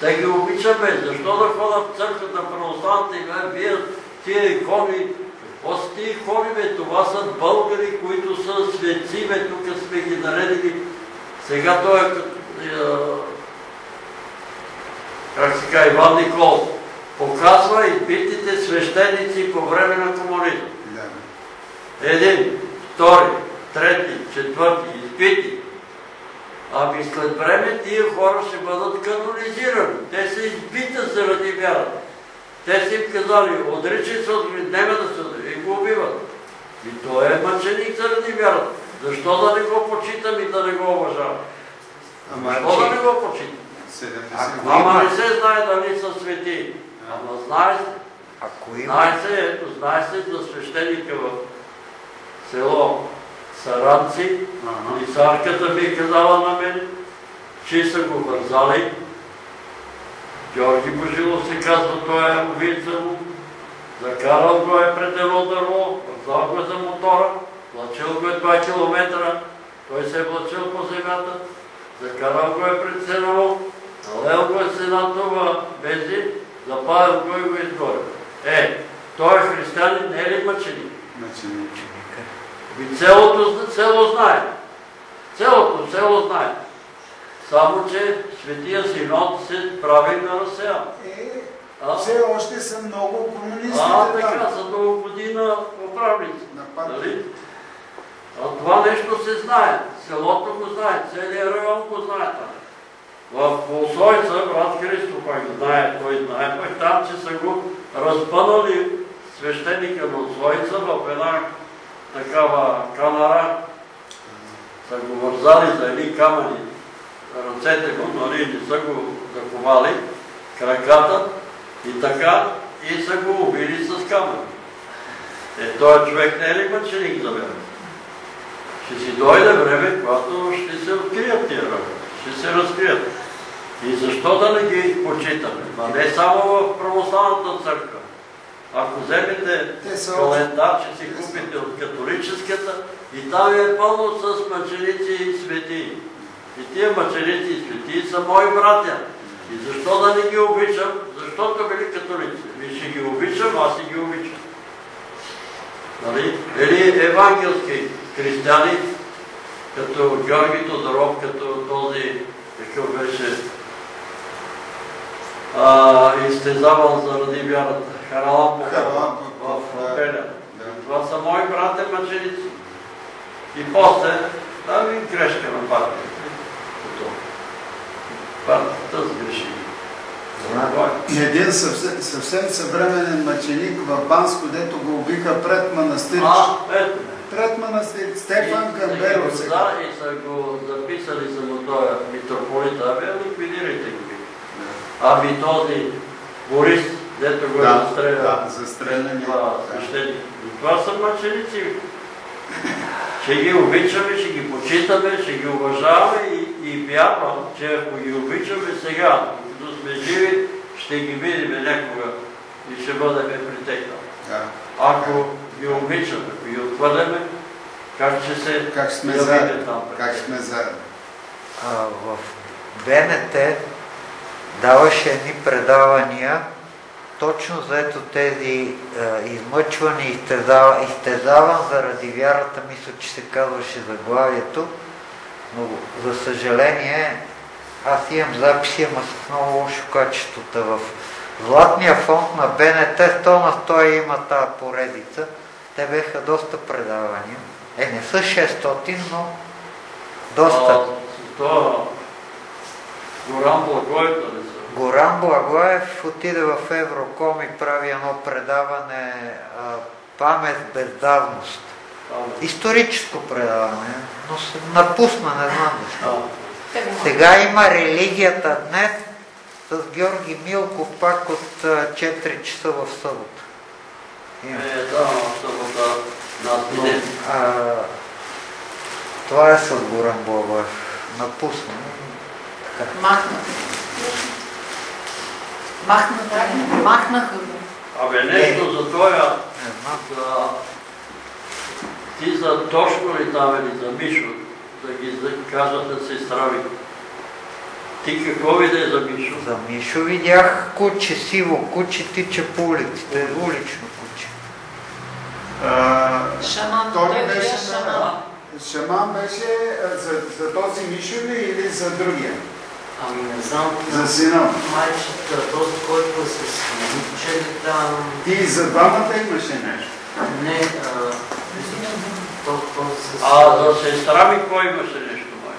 Да ги обичаме. Защо да ходят в църквата православните и ме бият тия икони? Какво са тия икони, бе? Това са българи, които са светци, бе. Тук сме ги наредили. Сега той е е, как се казва, Иван Николов. Показва избитите свещеници по време на комунизма. Да. Един, втори, трети, четвърти, избити. Ами след време тия хора ще бъдат канонизирани. Те са избита заради вярата. Те са им казали, отричай се от няма да се отричай, и го убиват. И той е мъченик заради вярата. Защо да не го почитам и да не го уважавам? Защо да не го почитам? 70 Ако Ама не се знае дали са свети. Ама знае се. Ако има... Знае се, ето, знае се за свещеника в село Саранци. Ага. Лисарката ми е казала на мен, че са го вързали. Георги Божилов се казва, той е убийца му. Закарал го е пред едно дърво, вързал го е за мотора, влачил го е 2 километра, той се е влачил по земята, закарал го е пред село, налел го е с една туба бензин За Павел кой го изгорил? Е, той е християнин, не е ли мъченик? Мъченик. И целото село знае. Цялото село знае. Само, че светия Синод се прави на разсеян. Е, все още са много комунистите а така, за много година управници. Нали? А това нещо се знае. Селото го знае, целият район го знае там. В Осойца, брат Христо пак знае, той знае, пък там, че са го разпънали свещеника на Осойца в една такава канара, са го вързали за едни камъни ръцете му, нали, не са го заковали, краката и така, и са го убили с камъни. Е, този човек не е ли мъченик за мен? Ще си дойде време, когато ще се открият тия работи, ще се разкрият. И защо да не ги почитаме? Ма не само в православната църква. Ако вземете календар, че си купите от католическата, и там е пълно с мъченици и светии. И тия мъченици и светии са мои братя. И защо да не ги обичам? Защото били католици. И ще ги обичам, аз и ги обичам. Нали? Или евангелски християни, като Георги Тодоров, като този, какъв беше, а, изтезавал заради вярата. Харалампов, в. Беля. Да. Това са мои братя мъченици. И после, да ви грешка на партията. Партията сгреши. Е. Един съвсем, съвсем съвременен мъченик в Банско, дето го убиха пред манастир. А, ето. Пред манастир. Стефан и, сега. да, и са го записали за му този митрополит, абе, ликвидирайте го. Ами този Борис, дето го е Да, застрелял. да, застрелян е. Това Да. И това са мъченици. Ще ги обичаме, ще ги почитаме, ще ги уважаваме и, и вярвам, че ако ги обичаме сега, докато сме живи, ще ги видим някога и ще бъдем притекнали. Да. Ако ги обичаме, ако ги отхвърляме, как ще се Как сме заедно? там Как сме заедно? А, в БНТ даваше едни предавания, точно за ето тези а, измъчвани, изтезава, изтезаван заради вярата, мисля, че се казваше заглавието, но за съжаление аз имам записи, ама с много лошо качеството. В Златния фонд на БНТ 100 на 100 има тази поредица. Те беха доста предавания. Е, не са 600, но доста. А, Това Горан Благоев, нали? Горан Благоев отиде в Евроком и прави едно предаване а, Памет без давност. Историческо предаване, но се напусна, не знам защо. Сега има религията днес с Георги Милков пак от а, 4 часа в събота. Е, да, в събота това е с Горан Благоев. Напусна. махнаха. Махнаха, махнаха го. Абе, нещо за за... Ти за Тошко ли там или за Мишо, да ги за- кажат да се страви. Ти какво виде за Мишо? За Мишо видях куче, сиво куче, тича по улиците, улично куче. А, Шаман, Той беше шаман. Шаман беше за, за този Мишо ли или за другия? Ами не знам, За сина му. майчета, този, който е с момиче там, И за двамата имаше нещо. не, а, мисля, че то- този с... А за сестра ми кой имаше нещо май?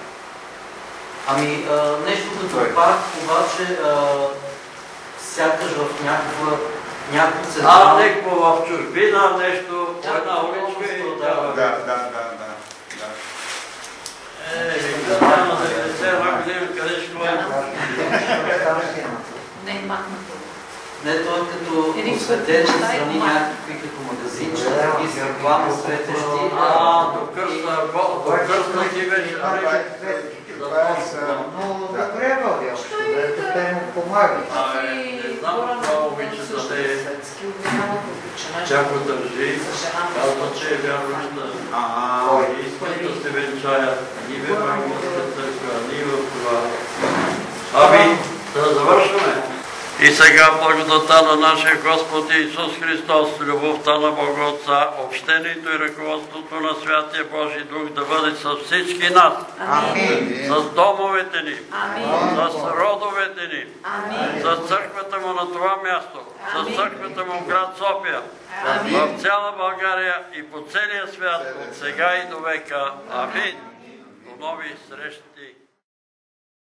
Ами, а, нещо като парк, обаче, а, сякаш в някаква, някакво А, централно... некво в чужбина, нещо, по Да, една да, уличка и да, да, да. да. Е, вика, няма 90 една година, къде ще ходим? Не, махнаха го. Не, той е като осветен, и страни малко. някакви като магазинчета, такива с реклама светещи. А, до кръста, до кръста ти беше. Това е- това е за- Но добре общо, те му помагат. Абе, не знам това обича да те Тяко държи, казва, че е вярваща. А, И искат да се венчаят ни в Евангелска църква, ни в това. Ами, да завършваме. И сега благодата на нашия Господ Исус Христос, любовта на Бога Отца, общението и ръководството на Святия Божий Дух да бъде с всички нас, Амин. с домовете ни, Амин. с родовете ни, Амин. с църквата му на това място, с църквата му в град София, Амин. в цяла България и по целия свят, от сега и до века. Амин. До нови срещи.